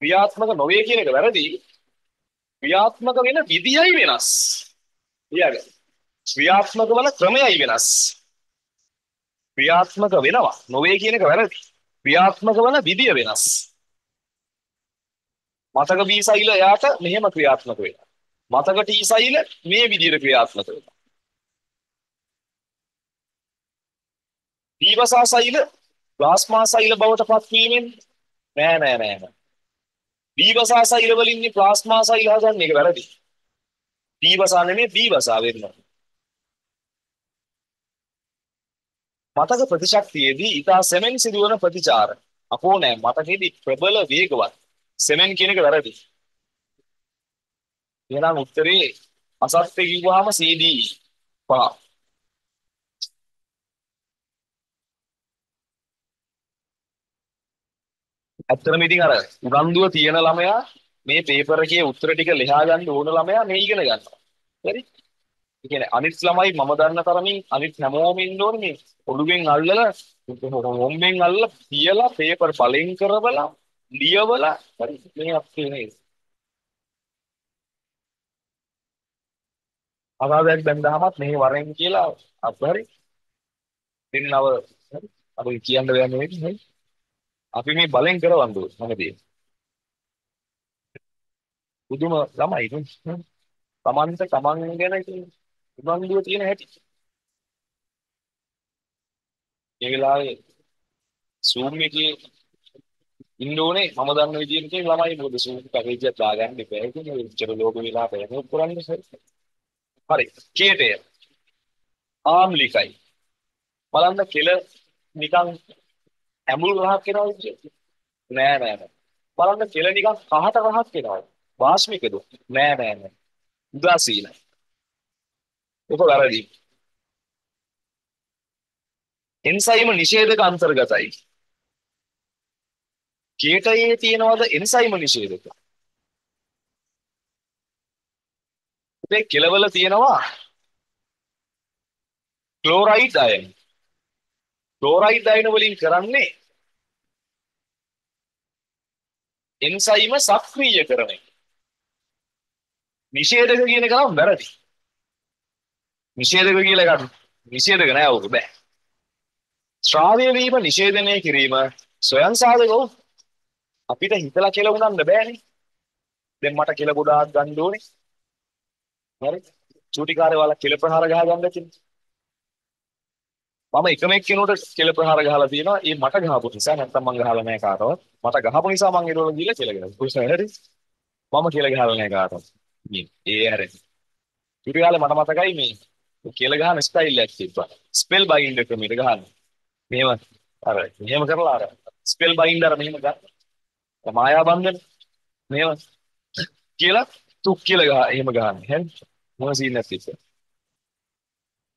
ක්‍රියාත්මක නොවේ කියන එක වැරදි. ක්‍රියාත්මක වෙන විදියයි වෙනස්. ඊයග. ක්‍රියාත්මක වන ක්‍රමයයි වෙනස්. ක්‍රියාත්මක වෙනවා. නොවේ කියන එක වැරදි. ක්‍රියාත්මක වන විදිය වෙනස්. මතක B සෛල එයාට මෙහෙම ක්‍රියාත්මක වෙනවා. මතක T සෛල මේ විදිහට ක්‍රියාත්මක වෙනවා. දීවසා සෛල ප්ලාස්මා සෛල බවට පත්වීමෙන් නෑ නෑ නෑ නෑ. දීවසා සෛල වලින් ප්ලාස්මා සෛල හදන්න එක වැරදි. දීවසා නෙමෙයි දීවසා වෙන්න. මතක ප්‍රතිශක්තියේදී ඊටා සෙමෙන් සිදුවන ප්‍රතිචාර අපෝ නෑ මතකයේදී ප්‍රබල වේගවත් සෙමෙන් කියන එක වැරදි. එහෙනම් උත්තරේ අසත්‍ය කිව්වහම CD පහ. ඇත්තටම ඉතින් අර උනන්දුව තියෙන ළමයා මේ පේපර් එකේ උත්තර ටික ලියා ගන්න ඕන ළමයා මේ ඉගෙන ගන්නවා. හරි? ඒ කියන්නේ අනිත් ළමයි මම දන්න තරමින් අනිත් හැමෝම ඉන්න ඕනේ මේ ඔළුවෙන් අල්ලලා හොම්බෙන් අල්ලලා තියලා පේපර් පලෙන් කරවලා ලියවලා හරි මේ අපේ නේද අවාදයක් බැන්දාමත් මෙහි වරෙන් කියලා අපරි දෙන්නව හරි අපි කියන්න දෙයක් නෙවෙයි හරි අපි මේ බලෙන් කරවන්න ඕනේ මොකද පුදුම ළමයි නේ. තමන්ට තමන් ගැන උනන්දුව තියෙන හැටි. ඒ වෙලාවේ Zoom එකේ ඉන්න ඕනේ. මම දන්න විදිහට කියන ළමයි මොකද සූප් පැකේජ් එකක් දාගන්න එපා. ඒක නේ විතර ලෝක වෙලා පැනෝ කරන්නේ හරි. කීයටය ආම්ලිකයි. බලන්න කෙල නිකන් ඇඹුල් රහක් වෙනවා නෑ නෑ නෑ. බලන්න කෙල නිකන් කහට රහක් වෙනවා වාස්මිකද? නෑ නෑ නෑ. උදාසීනයි. ඒක වැරදි. එන්සයිම නිෂේධක අන්තර්ගතයි. කීටයේ තියෙනවද එන්සයිම නිෂේධක? ඒ කෙලවල තියෙනවා ක්ලෝරයිඩ් අයන. ක්ලෝරයිඩ් අයන වලින් කරන්නේ එන්සයිම සක්‍රිය කරන එක. නිෂේධක කියන එක නම් වැරදි. නිෂේධක කියලා ගන්න. නිෂේධක නෑ ඔක බෑ. ශ්‍රාව්‍ය වීම නිෂේධනය කිරීම ස්වයං සාධකව අපිට හිතලා කියලා උනන්න බෑනේ. දැන් මට කියලා ගොඩාක් ගන්න ඕනේ. හරි. චූටි කාර්ය වල කෙල ප්‍රහාර ගහ ගන්න තියෙනවා. මම එකම එක්කෙනෙකුට කෙල ප්‍රහාර ගහලා තියෙනවා. ඒ මට ගහපු නිසා නැත්තම් මං ගහලා නැහැ කාටවත්. මට ගහපු නිසා මං ඒරවල ගිහලා කෙල ගහනවා. කොහොමද හරි? මම කෙල ගහලා නැහැ කාටවත්. මේ ඒ හැරෙන්න. චූටි කාලේ මට මතකයි මේ කෙල ගහන ස්ටයිල් එකක් තිබ්බා. ස්පෙල් බයින්ඩර් ක්‍රමයට ගහන්න. මෙහෙම අර මෙහෙම කරලා අර ස්පෙල් බයින්ඩර් මෙහෙම ගන්න. මායා බන්ධන මෙහෙම කියලා තුක් කියලා ගහ එහෙම ගහන්නේ. හරි? මොන සීන් එකක් තිබ්බා.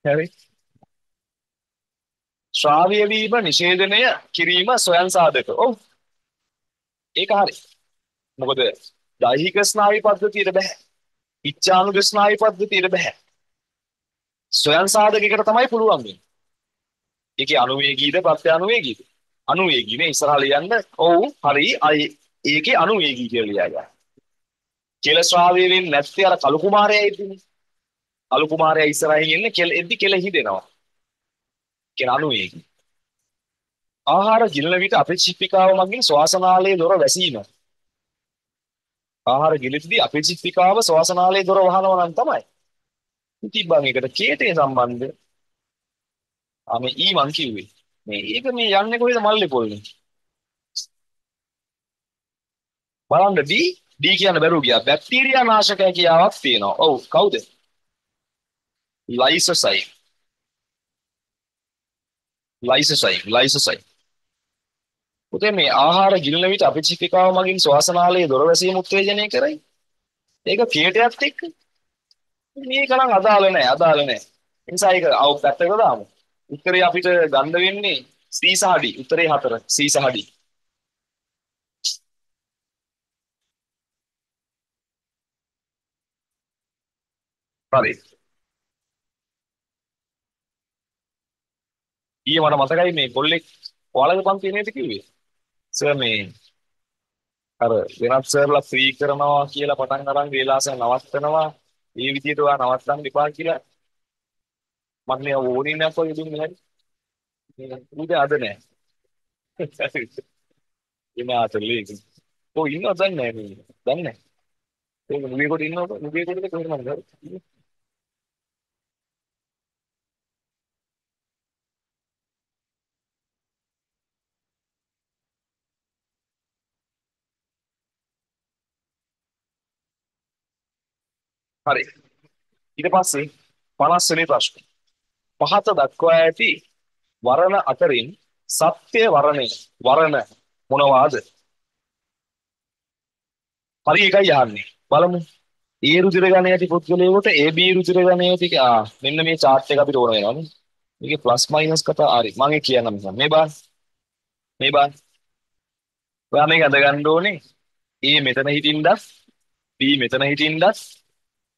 හරි? ශ්‍රාව්‍ය වීම නිෂේධනය කිරීම ස්වයං සාධක. ඔව්. ඒක හරි. මොකද දෛහික ස්නායු පද්ධතියට බෑ. ඉච්ඡානුග ස්නායු පද්ධතියට බෑ. ස්වයං සාධකයකට තමයි පුළුවන් වෙන්නේ. ඒකේ අනුවේගීද ප්‍රත්‍යානුවේගීද? අනුවේගීනේ ඉස්සරහ ලියන්න. ඔව් හරි. අයි ඒකේ අනුවේගී කියලා ලියගන්න. කෙල ශ්‍රාව්‍ය වෙන්නේ නැත්තේ අර කලු කුමාරයා ඉදින්නේ. කලු කුමාරයා ඉස්සරහින් ඉන්නේ කෙල එද්දි කෙල හිදෙනවා. කියන අනුවේගී. ආහාර ගිලන විට අපේක්ෂිකාව මගින් ශ්වාසනාලයේ දොර වැසීම. ආහාර ගිලිද්දී අපේක්ෂිකාව ශ්වාසනාලයේ දොර වහනවා නම් තමයි. ඉතින් බං ඒකට කේතේ සම්බන්ධ. ආ මේ ඊ මං කිව්වේ. මේ ඒක මේ යන්නේ කොහෙද මල්ලේ පොල්නේ. බලන්න D D කියන්න බැරුව ගියා. බැක්ටීරියා නාශක හැකියාවක් තියෙනවා. ඔව් කවුද? ලයිසොසයිම්. ලයිසොසයිම් ලයිසොසයිම්. පුතේ මේ ආහාර ගිලන විට අපචිකිකාව මගින් ශ්වාසනාලයේ දොර වැසීම උත්තේජනය කරයි. ඒක පියටයත් එක්ක මේක නම් අදාළ නැහැ අදාළ නැහැ. ඒ නිසා ඒක අවු පැත්තකට දාමු. උත්තරේ අපිට ගන්න වෙන්නේ C සහ D. උත්තරේ හතර C සහ D. හරි. ඊයේ මට මතකයි මේ කොල්ලෙක් ඔයාලගේ පන්තියේ නේද කිව්වේ? සර් මේ අර වෙනත් සර්ලා ෆ්‍රී කරනවා කියලා පටන් අරන් වේලාසය නවත්තනවා. ඒ විදිහට ඔයා නවත්තන්න එපා කියලා මම මේ ඕනේ නැපො යදුන්නේ හරි. උදේ අද නෑ. ඉමාතලි. ඔය ඉන්නවද දන්නේ නෑ මේ. දන්නේ නෑ. ඒක නුඹේ කොට ඉන්නවද? නුඹේ කොටද කොහෙද මම දන්නේ. හරි. ඊට පස්සේ 50 වෙනි ප්‍රශ්නේ. පහත දක්වා ඇති වරණ අතරින් සත්‍ය වරණය වරණ මොනවාද? හරි එකයි යහන්නේ. බලමු. ඒ රුධිර ගණය ඇති පුද්ගලයාට AB රුධිර ගණය ඇති ආ මෙන්න මේ chart එක අපිට ඕන වෙනවානේ. මේකේ ප්ලස් මයිනස් කතා හරි. මම ඒ කියන්නම් මෙන්න. මේ බලන්න. මේ බලන්න. ඔයා මේක අඳ ගන්න ඕනේ. A මෙතන හිටින්නත් B මෙතන හිටින්නත්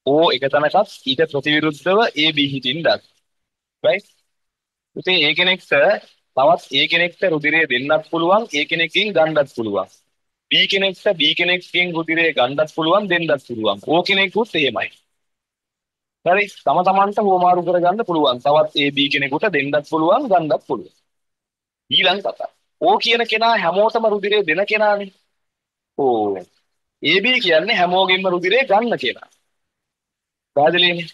O එක තැනකත් ඊට ප්‍රතිවිරුද්ධව AB හිටින්නත්. Right? ඉතින් ඒ කෙනෙක්ට තවත් ඒ කෙනෙක්ට රුධිරය දෙන්නත් පුළුවන් ඒ කෙනෙක්ගෙන් ගන්නත් පුළුවන්. B කෙනෙක්ට B කෙනෙක්ගෙන් රුධිරය ගන්නත් පුළුවන් දෙන්නත් පුළුවන්. O කෙනෙකුත් එහෙමයි. හරි තම තමන්ට හුවමාරු කරගන්න පුළුවන්. තවත් ඒ B කෙනෙකුට දෙන්නත් පුළුවන් ගන්නත් පුළුවන්. ඊළඟ කතාව. O කියන කෙනා හැමෝටම රුධිරය දෙන කෙනානේ. ඕ. AB කියන්නේ හැමෝගෙම රුධිරය ගන්න කෙනා. පැහැදිලිනේ?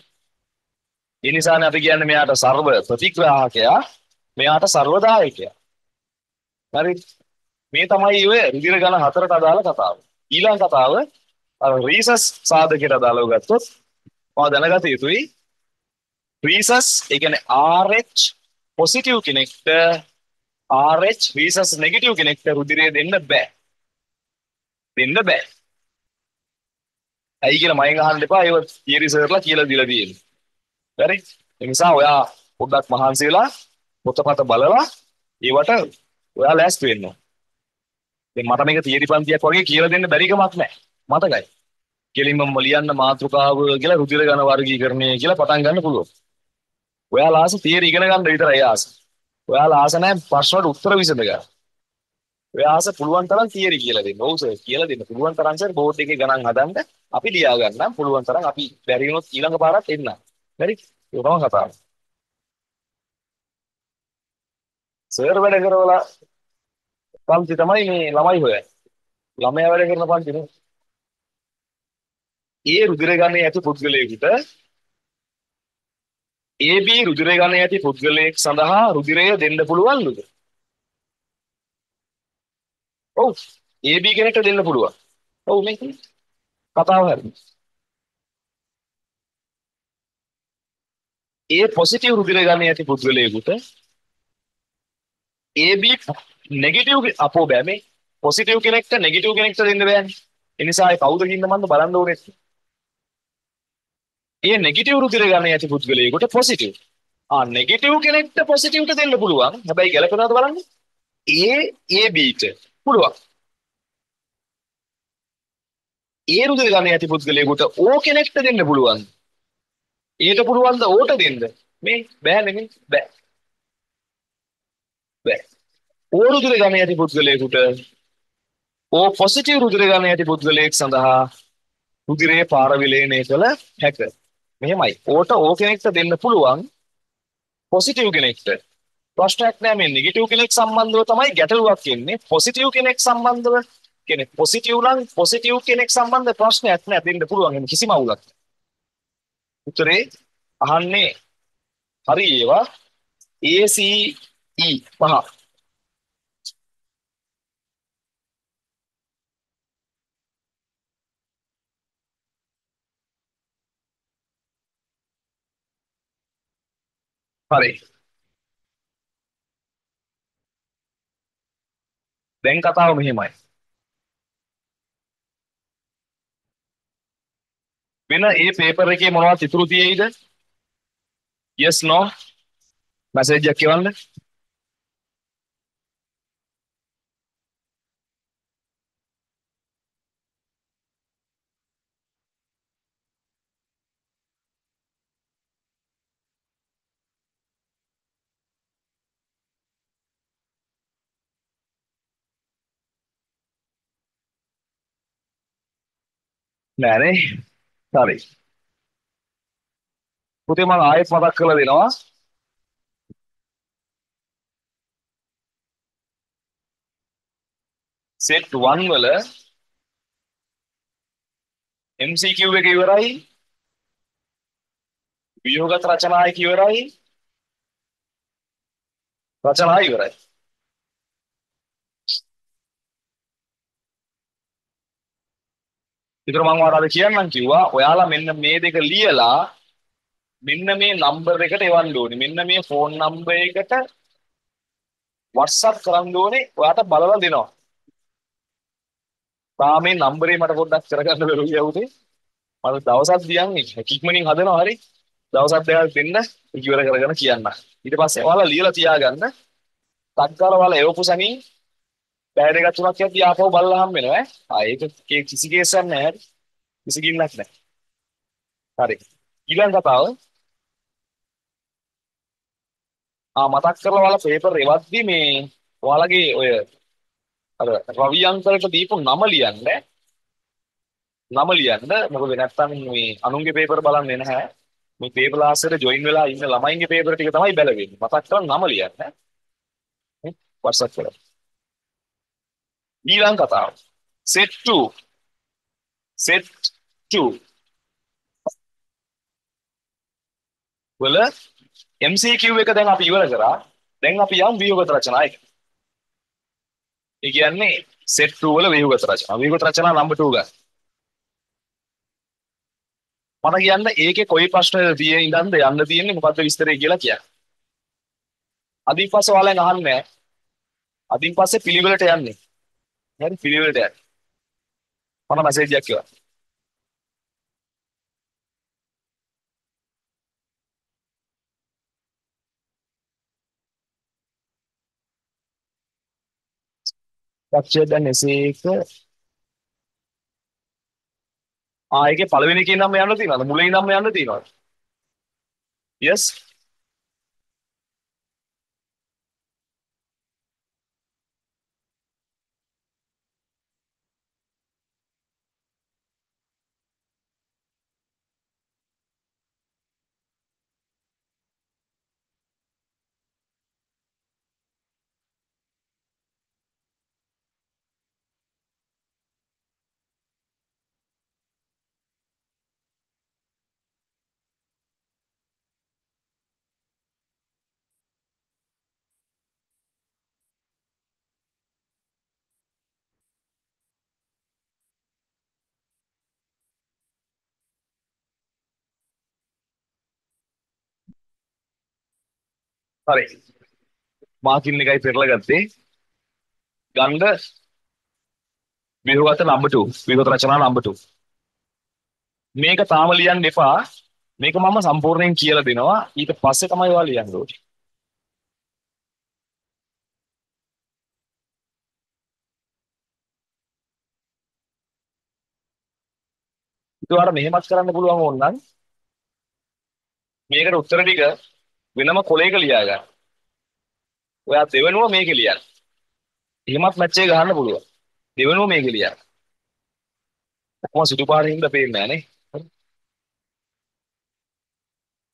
ඒ නිසානේ අපි කියන්නේ මෙයාට සර්ව ප්‍රතිග්‍රාහකයා මෙයාට සර්වදායකයා. හරි. මේ තමයි ඔය රුධිර ගණ හතරට අදාළ කතාව. ඊළඟ කතාව අර රීසස් සාධකයට අදාළව ගත්තොත් ඔයා දැනගත යුතුයි රීසස් ඒ කියන්නේ RH පොසිටිව් කෙනෙක්ට RH රීසස් නෙගටිව් කෙනෙක්ට රුධිරය දෙන්න බෑ. දෙන්න බෑ. ඇයි කියලා මයෙන් අහන්න එපා. ඒව තියරි සර්ලා කියලා දීලා තියෙන්නේ. හරි? ඒ නිසා ඔයා පොඩ්ඩක් මහන්සි වෙලා පොතපත බලලා ඒවට ඔයා ලෑස්ති වෙන්න. දැන් මට මේක තියරි පන්තියක් වගේ කියලා දෙන්න බැරි කමක් නැහැ. මතකයි. කෙලින්ම ලියන්න මාතෘකාව කියලා රුධිර ඝන වර්ගීකරණය කියලා පටන් ගන්න පුළුවන්. ඔයාලා ආස තියරි ඉගෙන ගන්න විතරයි ආස. ඔයාලා ආස නැහැ ප්‍රශ්නවලට උත්තර විසඳ ගන්න. ඔයා ආස පුළුවන් තරම් තියරි කියලා දෙන්න. ඔව් සර් කියලා දෙන්න. පුළුවන් තරම් සර් බෝඩ් එකේ ගණන් හදන්න අපි ලියා ගන්නම්. පුළුවන් තරම් අපි බැරි වුණොත් ඊළඟ පාරත් එන්න. හරි? ඒක තමයි කතාව. සර් වැඩ කරවලා පන්ති තමයි මේ ළමයි හොයන්නේ. ළමයා වැඩ කරන පන්ති නේ. ඒ රුධිර ගණයේ ඇති පුද්ගලයෙකුට AB රුධිර ගණයේ ඇති පුද්ගලයෙක් සඳහා රුධිරය දෙන්න පුළුවන්ද? ඔව්. AB කෙනෙක්ට දෙන්න පුළුවන්. ඔව් මේක කතාව හරි. ඒ පොසිටිව් රුධිර ගණයේ ඇති පුද්ගලයෙකුට AB නෙගටිව් අපෝ බෑ මේ පොසිටිව් කෙනෙක්ට නෙගටිව් කෙනෙක්ට දෙන්න බෑනේ. ඒ නිසා ඒ කවුද කින්න මන්ද බලන්න ඕනේ. ඒ නෙගටිව් රුධිර ගණයේ ඇති පුද්ගලයෙකුට පොසිටිව්. ආ නෙගටිව් කෙනෙක්ට පොසිටිව්ට දෙන්න පුළුවන්. හැබැයි ගැලපෙනවද බලන්න. A ABට පුළුවන්. ඒ රුධිර ගණයේ ඇති පුද්ගලයෙකුට O කෙනෙක්ට දෙන්න පුළුවන්. ඊට පුළුවන්ද Oට දෙන්න? මේ බෑ නෙමෙයි බෑ. බෑ. O රුධිර ගණයේ ඇති පුද්ගලයෙකුට O පොසිටිව් රුධිර ගණයේ ඇති පුද්ගලයෙක් සඳහා රුධිරයේ පාර විලේනය කළ හැක. මෙහෙමයි. ඕට ඕ කෙනෙක්ට දෙන්න පුළුවන් පොසිටිව් කෙනෙක්ට. ප්‍රශ්නයක් නෑ මේ නෙගටිව් කෙනෙක් සම්බන්ධව තමයි ගැටලුවක් එන්නේ. පොසිටිව් කෙනෙක් සම්බන්ධව කෙනෙක් පොසිටිව් නම් පොසිටිව් කෙනෙක් සම්බන්ධ ප්‍රශ්නයක් නෑ දෙන්න පුළුවන් එහෙම කිසිම අවුලක් නෑ. උත්තරේ අහන්නේ හරි ඒවා ACE පහ හරි. දැන් කතාව මෙහෙමයි. වෙන ඒ පේපර් එකේ මොනවද ඉතුරු තියෙයිද? yes no මැසේජ් එකක් කියවන්න. නෑනේ. හරි. පුතේ මම ආයෙත් මතක් කරලා දෙනවා. සෙට් 1 වල MCQ එක ඉවරයි. ව්‍යුහගත රචනා එක ඉවරයි. රචනා ඉවරයි. ඒතර මම ඔයාලට කියන්නම් කිව්වා ඔයාලා මෙන්න මේ දෙක ලියලා මෙන්න මේ නම්බර් එකට එවන්න ඕනේ. මෙන්න මේ ෆෝන් නම්බර් එකට WhatsApp කරන්න ඕනේ. ඔයාට බලලා දෙනවා. තාම මේ නම්බරේ මට පොඩ්ඩක් කරගන්න බැරුව යවුනේ. මම දවසක් දියන්නේ ඉක්මනින් හදනවා හරි. දවසක් දෙකක් දෙන්න ඉවර කරගෙන කියන්න. ඊට පස්සේ ඔයාලා ලියලා තියාගන්න. ටක්කාර ඔයාලා එවපු සනින් පැය දෙකක් තුනක් යද්දී ආපහු බලලා හම් වෙනවා ඈ. ආ ඒක කිසි කේසයක් නැහැ. කිසි ගින්නක් නැහැ. හරි. ඊළඟ කතාව ආ මතක් කරලා ඔයාලා පේපර් එවද්දි මේ ඔයාලගේ ඔය අර රවි අංකල්ට දීපු නම ලියන්න නම ලියන්න මොකද නැත්තම් මේ අනුන්ගේ පේපර් බලන්නේ නැහැ මේ පේපර් ලාස්ට් ජොයින් වෙලා ඉන්න ළමයින්ගේ පේපර් ටික තමයි බැලවෙන්නේ මතක් කරලා නම ලියන්න WhatsApp කරලා ඊළඟ කතාව set 2 set 2 වල MCQ එක දැන් අපි ඉවර කරා. දැන් අපි යම් ව්‍යුහගත රචනා එක. ඒ කියන්නේ set 2 වල ව්‍යුහගත රචනා. ව්‍යුහගත රචනා නම්බර් 2 ගන්න. මට කියන්න ඒකේ කොයි ප්‍රශ්නද තියෙන ඉඳන්ද යන්න තියෙන්නේ මොකද්ද විස්තරය කියලා කියන්න. අදින් පස්සේ ඔයාලෙන් අහන්නේ අදින් පස්සේ පිළිවෙලට යන්නේ. හරි පිළිවෙලට යන්න. මම මැසේජ් එකක් කියවන්න. ලක්ෂය දැන් එසේක ආයේගේ පළවෙනි එකේ නම යන්න තියනවාද මුලින් නම යන්න තියනවාද yes හරි. මාකින් එකයි පෙරලා ගත්තේ. ගන්න විහුගත නම්බර් 2 විහුගත රචනා නම්බර් 2 මේක තාම ලියන්න එපා. මේක මම සම්පූර්ණයෙන් කියලා දෙනවා. ඊට පස්සේ තමයි ඔයාලා ලියන්න ඕනේ. ඒක ඔයාලා මෙහෙමත් කරන්න පුළුවන් ඕනනම් මේකට උත්තර ටික වෙනම කොලයක ලියා ගන්න. ඔයා දෙවෙනුව මේකේ ලියන්න. එහෙමත් මැච් එක ගහන්න පුළුවන්. දෙවෙනුව මේකේ ලියන්න. කොහොම සුදු පාටින් හින්දා පේන්නේ නැහැ නේ.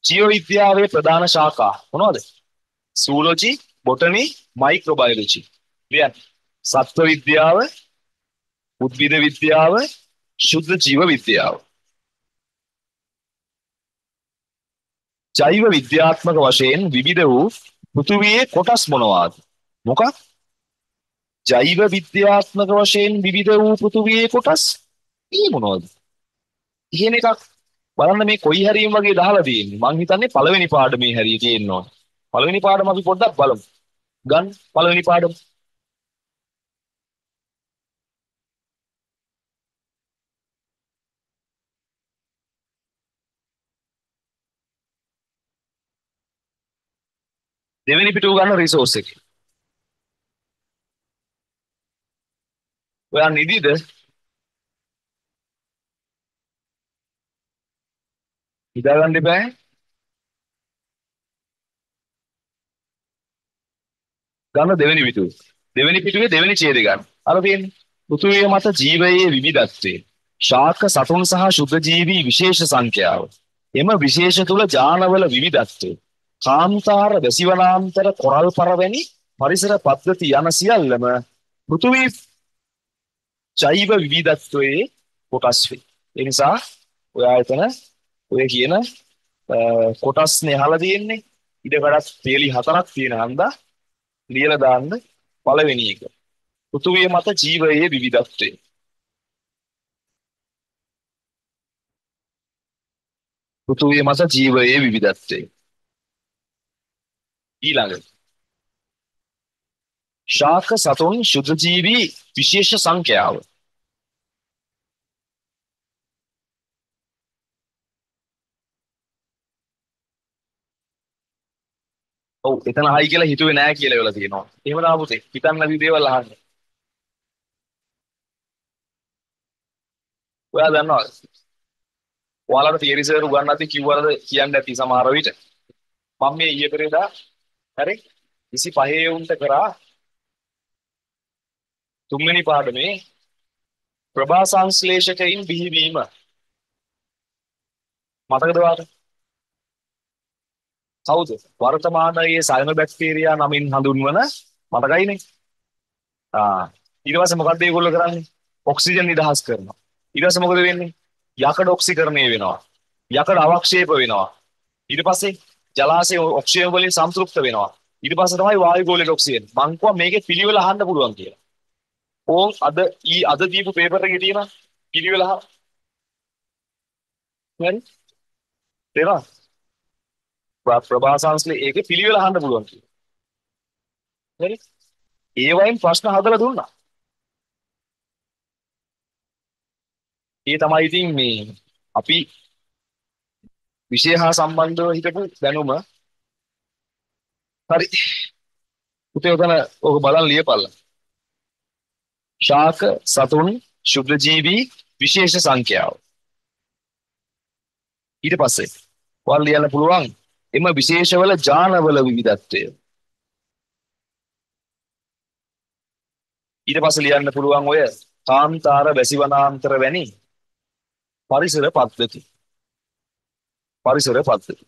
ජීව විද්‍යාවේ ප්‍රධාන ශාඛා මොනවද? Zoology, botany, microbiology. ලියන්න. සත්ව විද්‍යාව, උද්භිද විද්‍යාව, ශුද්ධ ජීව විද්‍යාව. ජෛව විද්‍යාත්මක වශයෙන් විවිධ වූ පෘථුවියේ කොටස් මොනවාද? මොකක්? ජෛව විද්‍යාත්මක වශයෙන් විවිධ වූ පෘථුවියේ කොටස් ඊ මොනවද? කියන එකක් බලන්න මේ කොයි හැරීම් වගේ දාලා තියෙන්නේ. මං හිතන්නේ පළවෙනි පාඩමේ හැරිය තියෙන්න ඕන. පළවෙනි පාඩම අපි පොඩ්ඩක් බලමු. ගන්න පළවෙනි පාඩම. දෙවෙනි පිටුව ගන්න රිසෝස් එක. ඔයා නිදිද? හිතා ගන්න එපා. ගන්න දෙවෙනි පිටුව. දෙවෙනි පිටුවේ දෙවෙනි ඡේදය ගන්න. අර තියෙන්නේ. පෘථුවිය මත ජීවයේ විවිධත්වය. ශාක සතුන් සහ ශුද්ධ ජීවී විශේෂ සංඛ්‍යාව. එම විශේෂ තුල ජානවල විවිධත්වය. කාන්තාර වැසිවනාන්තර කොරල් පරවැනි පරිසර පද්ධති යන සියල්ලම පෘථුවී ජෛව විවිධත්වයේ කොටස් වේ. ඒ නිසා ඔයා එතන ඔය කියන කොටස්නේ අහලා තියෙන්නේ. ඉඩ කඩස් තේලි හතරක් තියෙන හන්දා ලියලා දාන්න පළවෙනි එක. පෘථුවිය මත ජීවයේ විවිධත්වය. පෘථුවිය මත ජීවයේ විවිධත්වය. ඊළඟ ශාක සතුන් ශුද්ධජීවී විශේෂ සංඛ්‍යාව ඔව් එතන හයි කියලා හිතුවේ නෑ කියලා වෙලා තියෙනවා. එහෙම නා පුතේ හිතන්න නැති දේවල් අහන්න. ඔයා දන්නවද? ඔයාලට තියරි සර් උගන්වද්දි කිව්වරද කියන්න ඇති සමහර විට. මම මේ ඊයේ පෙරේදා හරි 25 උන්ට කරා තුන්වෙනි පාඩමේ ප්‍රභා සංශ්ලේෂකයින් බිහිවීම මතකද ඔයාලට? කවුද? වර්තමානයේ සයන බැක්ටීරියා නමින් හඳුන්වන මතකයිනේ. ආ ඊට පස්සේ මොකද්ද ඒගොල්ලෝ කරන්නේ? ඔක්සිජන් නිදහස් කරනවා. ඊට පස්සේ මොකද වෙන්නේ? යකඩ ඔක්සිකරණය වෙනවා. යකඩ අවක්ෂේප වෙනවා. ඊට පස්සේ ජලාශය ඔක්සිජන් වලින් සම්තෘප්ත වෙනවා. ඊට පස්සේ තමයි වායු ගෝලයට ඔක්සිජන්. මං කිව්වා මේකේ පිළිවෙල අහන්න පුළුවන් කියලා. ඕන් අද ඊ අද දීපු පේපර් එකේ තියෙන පිළිවෙල අහ. හරි? තේරෙනවද? ප්‍රභා සංස්ලේ ඒකේ පිළිවෙල අහන්න පුළුවන් කියලා. හරි? ඒ වයින් ප්‍රශ්න හදලා දුන්නා. ඒ තමයි ඉතින් මේ අපි විෂය හා සම්බන්ධව හිටපු දැනුම හරි. පුතේ උතන ඔක බලන් ලියපල්ලා. ශාක සතුන් ශුද්‍රජීවී විශේෂ සංඛ්‍යාව. ඊට පස්සේ ඔයාලා ලියන්න පුළුවන් එම විශේෂවල ජානවල විවිධත්වය. ඊට පස්සේ ලියන්න පුළුවන් ඔය කාන්තාර වැසිවනාන්තර වැනි පරිසර පද්ධති. පරිසර පද්ධති.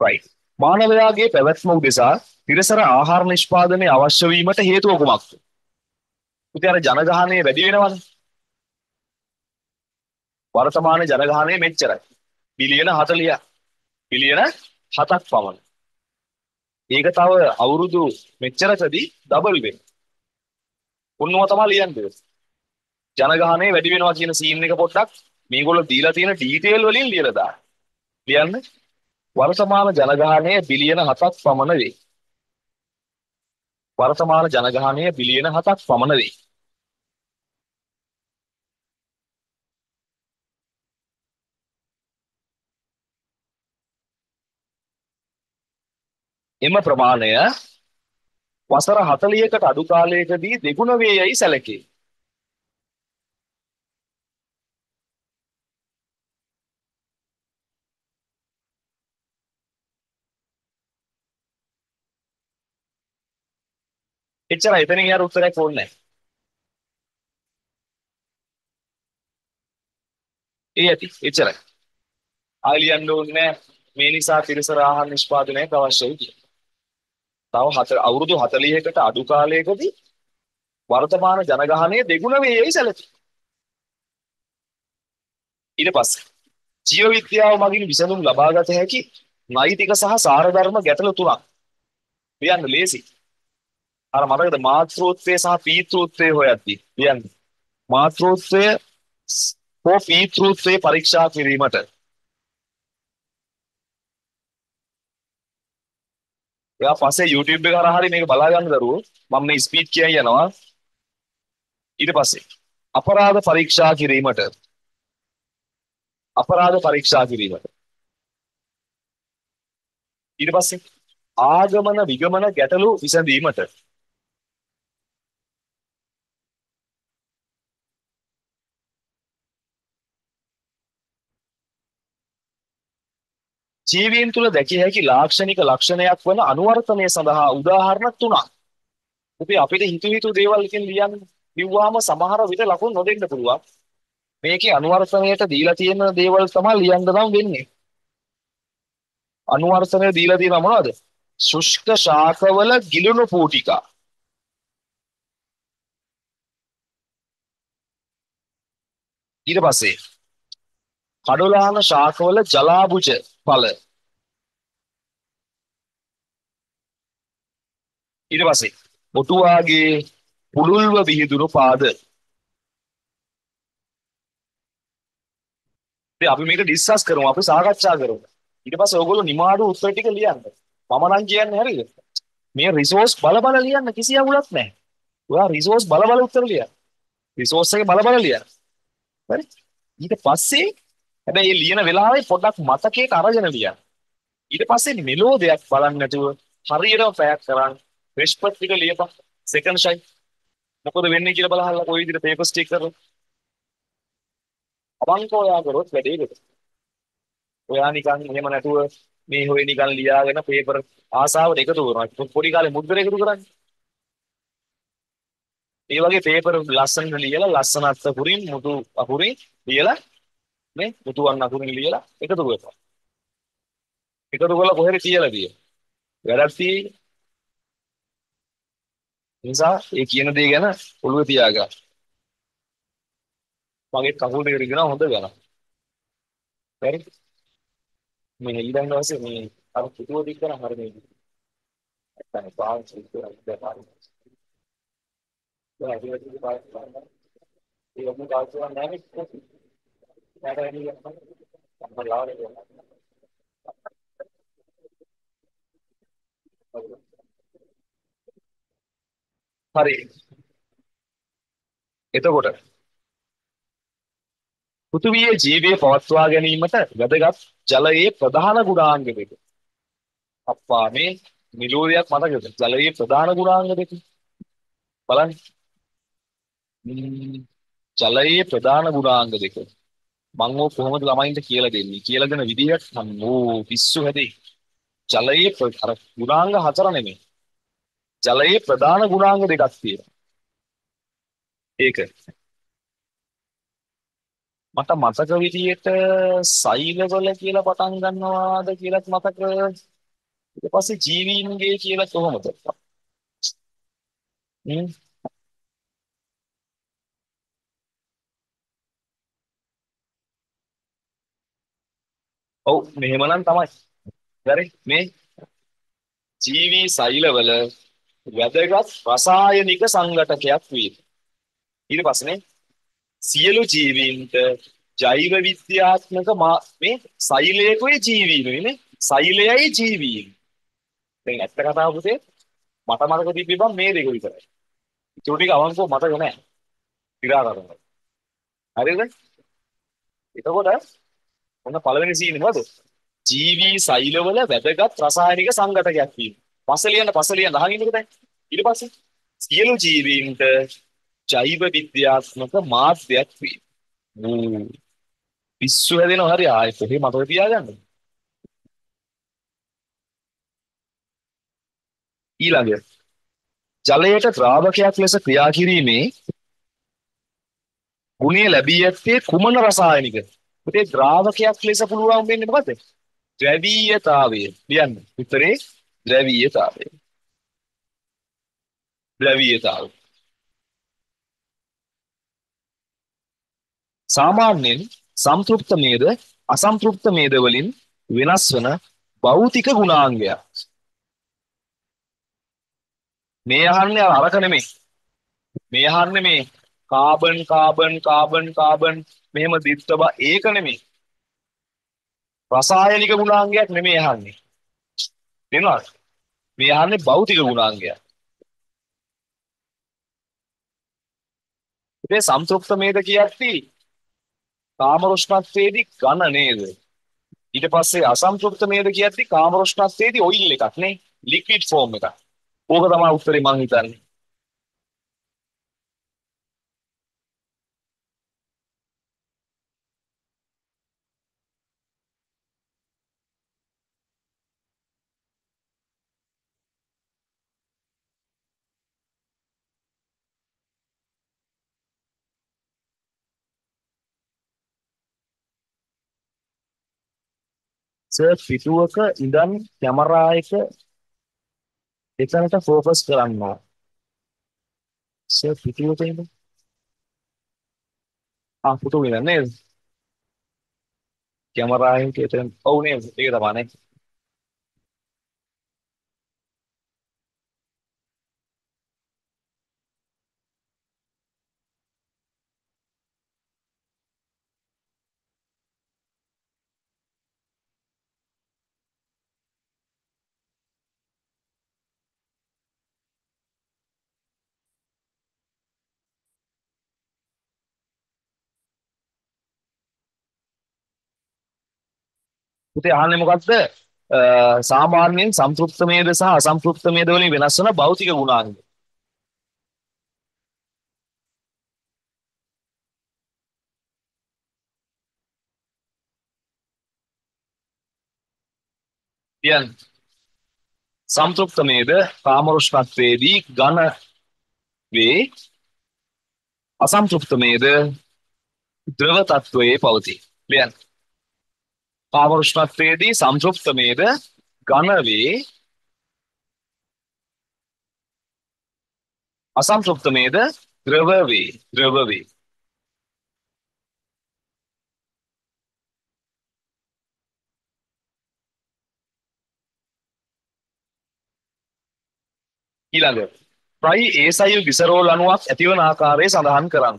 right. මානවයාගේ පැවැත්ම උදෙසා තිරසර ආහාර නිෂ්පාදනය අවශ්‍ය වීමට හේතුව කුමක්ද? ඉතින් අර ජනගහනය වැඩි වෙනවනේ. වර්තමාන ජනගහනය මෙච්චරයි. බිලියන 40. බිලියන 7ක් පමණ. ඒක තව අවුරුදු මෙච්චරකදී ඩබල් වෙනවා. ඔන්නව තමයි ලියන්නේ. ජනගහනය වැඩි වෙනවා කියන සීන් එක පොඩ්ඩක් මේගොල්ලෝ දීලා තියෙන ඩීටේල් වලින් ලියලා දාන්න. ලියන්න. වර්තමාන ජනගහනය බිලියන 7ක් පමණ වේ. වර්තමාන ජනගහනය බිලියන 7ක් පමණ වේ. එම ප්‍රමාණය වසර 40කට අඩු කාලයකදී දෙගුණ වේ යයි සැලකේ. එච්චරයි එතනින් යාර උත්තරයක් ඕනේ නැහැ. ඒ ඇති එච්චරයි. ආයි ලියන්න ඕනේ මේ නිසා තිරසර ආහාර නිෂ්පාදනයක් අවශ්‍යයි කියලා. තව හතර අවුරුදු 40කට අඩු කාලයකදී වර්තමාන ජනගහනය දෙගුණ වේයයි සැලකේ. ඊට පස්සේ ජීව විද්‍යාව මගින් විසඳුම් ලබාගත හැකි නෛතික සහ සාරධර්ම ගැටලු තුනක්. ලියන්න ලේසි. අර මතකද මාතෘත්වය සහ පීතෘත්වය හොයද්දී ලියන්න. මාතෘත්වය හෝ පීතෘත්වය පරීක්ෂා කිරීමට එයා පස්සේ YouTube එක හරහා හරි මේක බලා ගන්න දරුවෝ. මම මේ ස්පීච් කියයි යනවා. ඊට පස්සේ අපරාධ පරීක්ෂා කිරීමට. අපරාධ පරීක්ෂා කිරීමට. ඊට පස්සේ ආගමන විගමන ගැටලු විසඳීමට. ජීවීන් තුළ දැකිය හැකි ලාක්ෂණික ලක්ෂණයක් වන අනුවර්තනය සඳහා උදාහරණ තුනක්. අපි අපිට හිතු හිතු දේවල් ඉතින් ලියන්න ලිව්වාම සමහර විට ලකුණු නොදෙන්න පුළුවන්. මේකේ අනුවර්තනයට දීලා තියෙන දේවල් තමයි ලියන්න නම් වෙන්නේ. අනුවර්තනය දීලා තියෙන මොනවද? ශුෂ්ක ශාකවල ගිලුණු පූටිකා. ඊට පස්සේ කඩොලාන ශාකවල ජලාබුජ ඵල. ඊට පස්සේ ඔටුවාගේ පුළුල්ව විහිදුණු පාද. අපි මේක ඩිස්කස් කරමු අපි සාකච්ඡා කරමු. ඊට පස්සේ ඔයගොල්ලෝ නිමාඩු උත්තර ටික ලියන්න. මම නම් කියන්නේ හරිද? මේ රිසෝස් බල බල ලියන්න කිසි අවුලක් නැහැ. ඔයා රිසෝස් බල බල උත්තර ලියන්න. රිසෝස් එක බල බල ලියන්න. හරි? ඊට පස්සේ හැබැයි ලියන වෙලාවේ පොඩ්ඩක් මතකයට අරගෙන ලියන්න. ඊට පස්සේ මෙලෝ දෙයක් බලන්න නැතුව හරියටම පැයක් කරන් රෙස්පෙක්ට් ටික ලියපන්. Second shy. මොකද වෙන්නේ කියලා බලහල්ලා කොයි විදිහට පේපර් ස්ටික් කරලා. අවංකව ඔයා කරොත් වැඩේ ගොඩ. ඔයා නිකන් එහෙම නැතුව මේ හොය නිකන් ලියාගෙන පේපර් ආසාවට එකතු කරනවා. පොඩි කාලේ මුද්දර එකතු කරන්නේ. ඒ වගේ පේපර් ලස්සනට ලියලා ලස්සන අත්පුරින් මුතු අකුරින් ලියලා මේ මුතුවන් අකුරින් ලියලා එකතු කරනවා. එකතු කරලා කොහෙද තියලා තියෙන්නේ? වැඩක් තියෙන්නේ. නිසා ඒ කියන දේ ගැන ඔළුවේ තියාගන්න. මගේ කකුල් දෙක රිගෙන හොඳ වෙනවා. හරි? මේ ඊළඟ දවසේ මේ අර පුතුව දික්කන හරිනේ. නැත්නම් පාස් ඉස්සරහ ඉඳලා ඒ අදිවාසී පාස් කරනවා. ඒ ඔක්කොම කාල්සුවක් නැහැ නේ. හරි එතකොට පෘථිවියේ ජීවය පවත්වා ගැනීමට වැදගත් ජලයේ ප්‍රධාන ගුණාංග දෙක. අප්පා මේ නිරෝධයක් මතකද? ජලයේ ප්‍රධාන ගුණාංග දෙක. බලන්න. ම්ම්, ජලයේ ප්‍රධාන ගුණාංග දෙක. මම ඕක කොහොමද ළමයින්ට කියලා දෙන්නේ? කියලා දෙන විදිහට මම ඕ පිස්සු හැදේ. ජලයේ ප්‍ර- අර ගුණාංග හතර නෙමෙයි. ජලයේ ප්‍රධාන ගුණාංග දෙකක් තියෙනවා. ඒක මට මතක විදියට සෛලවල කියලා පටන් ගන්නවාද කියලාත් මතක ඊට පස්සේ ජීවීන්ගේ කියලා කොහොමද? ඔව් මෙහෙමනම් තමයි. හරි මේ ජීවී සෛලවල වැදගත් රසායනික සංඝටකයක් වේ. ඊට පස්සේ මේ සියලු ජීවීන්ට ජෛව විද්‍යාත්මක මා- මේ සෛලයකේ ජීවීනුනේ නේ. සෛලයයි ජීවීන්. දැන් ඇත්ත කතාව පුතේ මට මතක තිබ්බේ බං මේ දෙක විතරයි. ඒක ටික අවංකව මතක නැහැ. ඉරා කරනවා. හරිද? එතකොට ඔන්න පළවෙනි සීනේ මොකද? ජීවී සෛලවල වැදගත් රසායනික සංඝටකයක් වීම. පසලියන පසලියන අහගෙන ඉන්නකෝ දැන්. ඊට පස්සේ සියලු ජීවීන්ට ජෛව විද්‍යාත්මක මාධ්‍යයක් වීම. ඌ පිස්සු හැදෙනවා හරි ආයෙත් එහෙ මතක තියාගන්න. ඊළඟ ජලයට ද්‍රාවකයක් ලෙස ක්‍රියා කිරීමේ ගුණය ලැබී ඇත්තේ කුමන රසායනික? පුතේ ද්‍රාවකයක් ලෙස පුළුවන් වෙන්නේ මොකද? ද්‍රවීයතාවය. ලියන්න. උත්තරේ ද්‍රවීයතාවය. ද්‍රවීයතාවය. සාමාන්‍යයෙන් සම්තෘප්ත මේද අසම්තෘප්ත මේද වලින් වෙනස් වන භෞතික ගුණාංගයක්. මේ අහන්නේ අරක නෙමෙයි. මේ අහන්නේ මේ කාබන් කාබන් කාබන් කාබන් මෙහෙම දිත්තබ ඒක නෙමෙයි. රසායනික ගුණාංගයක් නෙමෙයි අහන්නේ. තේරෙනවද? මේ අහන්නේ භෞතික ගුණාංගයක්. ඉතින් සම්තෘප්ත මේද කියද්දී කාම රොෂ්ණත්වයේදී ඝන නේද? ඊට පස්සේ අසම්තෘප්ත මේද කියද්දී කාම රොෂ්ණත්වයේදී ඔයිල් එකක් නේ. ලික්විඩ් ෆෝම් එකක්. ඕක තමයි උත්තරේ මං හිතන්නේ. පිටුවක ඉඳන් කැමරා එක එතනට ફોකස් කරන්න ඕන. සර් පිටුවක ඉඳන් ආ පිටුවක ඉඳන් නේද? කැමරා එක එතන ඔව් නේද? ඒක තමයි නේ. පුතේ අහන්නේ මොකද්ද? අ, සාමාන්‍යයෙන් සම්තෘප්ත මේද සහ අසම්තෘප්ත මේද වලින් වෙනස් වන භෞතික ගුණාංග. කියන්න. සම්තෘප්ත මේද කාම රොෂ්ණත්වයේදී ඝන වේ අසම්තෘප්ත මේද ද්‍රව තත්වයේ පවතී. ලියන්න. කාම රොෂ්ණත්වයේදී සම්තෘප්ත මේද ඝන වේ අසම්තෘප්ත මේද ද්‍රව වේ ද්‍රව වේ. ඊළඟ ප්‍රයි ඒසයිල් ගිසරෝල් අණුවක් ඇතිවන ආකාරය සඳහන් කරන්න.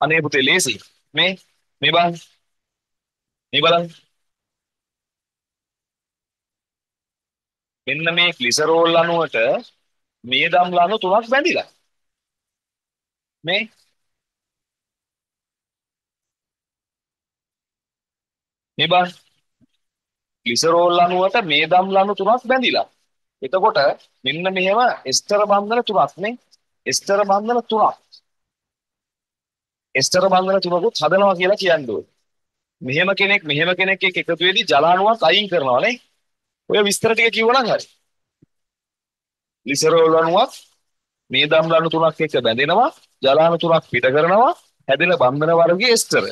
අනේ පුතේ ලේසි. මේ මේ බලන්න. මේ බලන්න. මෙන්න මේ ග්ලිසරෝල් අණුවට මේ දම් ලණු තුනක් බැඳිලා. මේ මේ බලන්න. ග්ලිසරෝල් අණුවට මේ දම් ලණු තුනක් බැඳිලා. එතකොට මෙන්න මෙහෙම එස්තර බන්ධන තුනක් නේ. එස්තර බන්ධන තුනක්. එස්තර බන්ධන තුනකුත් හදනවා කියලා කියන්නේ. මෙහෙම කෙනෙක් මෙහෙම කෙනෙක් එක්ක එකතු වෙදී ජල අණුවක් අයින් කරනවා නේ. ඔය විස්තර ටික කිව්වනම් හරි. ග්ලිසරෝල් අණුවක් මේ දම් ලණු තුනක් එක්ක බැඳෙනවා ජල අණු තුනක් පිට කරනවා හැදෙන බන්ධන වර්ගයේ එස්තර.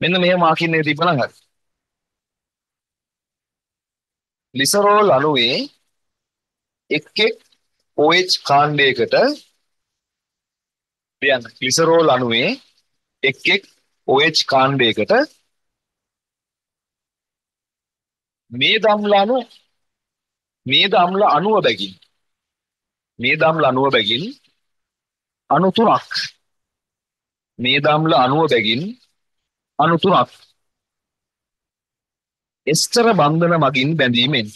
මෙන්න මෙහෙම මාකින්නේ තිබ්බනම් හරි. ලිසරෝල් අණුවේ එක් එක් OH කාණ්ඩයකට කියන්න ලිසරෝල් අණුවේ එක් එක් OH කාණ්ඩයකට මේ දම්ල අණු මේ දම්ල අණුව බැගින්. මේ දම්ල අණුව බැගින් අණු තුනක්. මේ දම්ල අණුව බැගින් අණු තුනක්. එස්තර බන්ධන මගින් බැඳීමෙන්.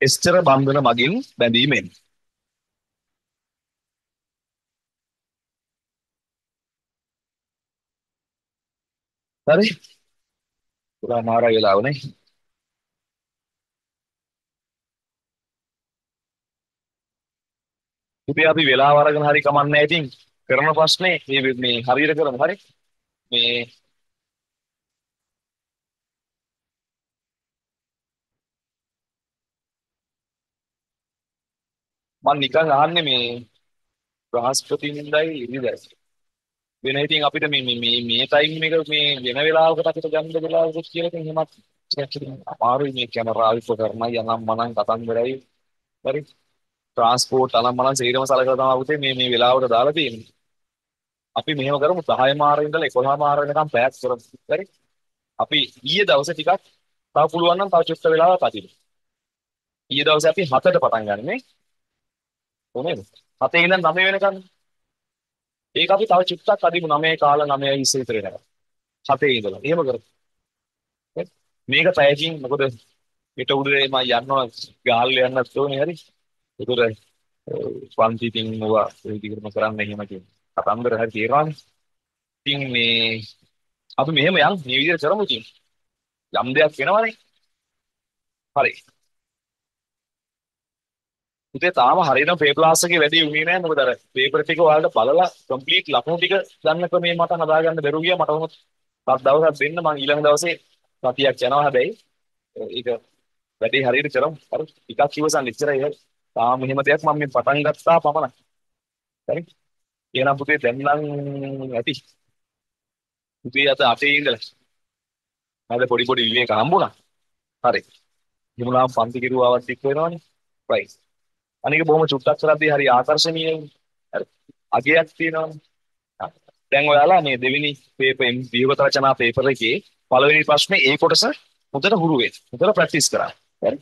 එස්තර බන්ධන මගින් බැඳීමෙන්. හරි. පුරා මාරා වෙලාවනේ ඉතින් අපි වෙලාව අරගෙන හරි කමන්නේ ඉතින් කරන ප්‍රශ්නේ මේ මේ හරියට කරමු. හරි? මේ මම නිකන් අහන්නේ මේ බ්‍රහස්පතින්දයි ඉරිදයි වෙන ඉතින් අපිට මේ මේ මේ ටයිම් එක මේ වෙන වෙලාවකට අපිට ගන්න වෙලාවකුත් කියලා ඉතින් එහෙමත් අමාරුයි මේ කැමරාව උපකරණයි යනම් මනම් කතන්දරයි හරි? ට්‍රාන්ස්පෝර්ට් අනම් මනම් සේරම සලකලා තමයි පුතේ මේ මේ වෙලාවට දාලා තියෙන්නේ. අපි මෙහෙම කරමු 10 මාර ඉඳලා 11 මාර වෙනකම් පැයක් කරමු. හරි? අපි ඊයේ දවසේ ටිකක් තව පුළුවන් නම් තව චුට්ට වෙලාවක් අතිරි ඊයේ දවසේ අපි 7ට පටන් ගන්නනේ කොහේද 7 ඉඳන් 9 වෙනකම්. ඒක අපි තව චුට්ටක් අදිමු 9 කාලා 9 20 විතර වෙනකම්. 7 ඉඳලා. එහෙම කරමු. මේක පැයකින් මොකද? ඊට උඩේ මම යනවා ගාල්ල යන්නත් ඕනේ. හරි? ඒතර පන්ති තින් මොවා ඒ විදිහටම කරන්න එහෙම කියන්නේ කතන්දර හරි තේරෙනවනේ ඉතින් මේ අපි මෙහෙම යන් මේ විදිහට කරමු ඉතින්. යම් දෙයක් වෙනවනේ. හරි. පුතේ තාම හරියටම පේපර් ක්ලාස් එකේ වැඩි වුණේ නැහැ මොකද අර පේපර් ටික ඔයාලට බලලා කම්ප්ලීට් ලකුණු ටික ගන්න ක්‍රමේ මට හදාගන්න බැරුව ගියා. මට උනත් තවත් දවසක් දෙන්න මම ඊළඟ දවසේ සතියක් යනවා. හැබැයි ඒක වැඩේ හරියට කරමු. හරි ටිකක් ඉවසන්න ඉච්චරයි. හරි තාම මෙහෙම දෙයක් මම මේ පටන් ගත්තා පමණයි හරි එහෙනම් පුතේ දැන් නම් ඇති පුතේ අත අතේ ඉඳලා හරි පොඩි පොඩි විවේක හම්බුණා හරි හිමුලාම් පන්ති කිරුවාවත් එක්ක වෙනවනේ රයිට් අනික බොහොම චුට්ටක් කරද්දී හරි ආකර්ශනීයයි. හරි. අගයක් තියෙනවනේ. දැන් ඔයාලා මේ දෙවෙනි පේපර් විවෘත රචනා පේපර් එකේ පළවෙනි ප්‍රශ්නේ ඒ කොටස හොඳට හුරු වෙන්න. හොඳට ප්‍රැක්ටිස් කරන්න. හරි.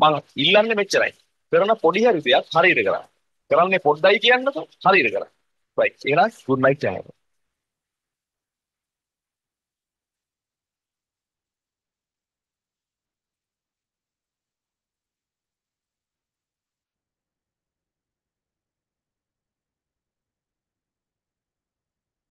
මම ඉල්ලන්නේ මෙච්චරයි. කරන පොඩි හරි දෙයක් හරියට කරන්න. කරන්නේ පොඩ්ඩයි කියන්නකො හරියට කරන්න. right. එහෙනම් good night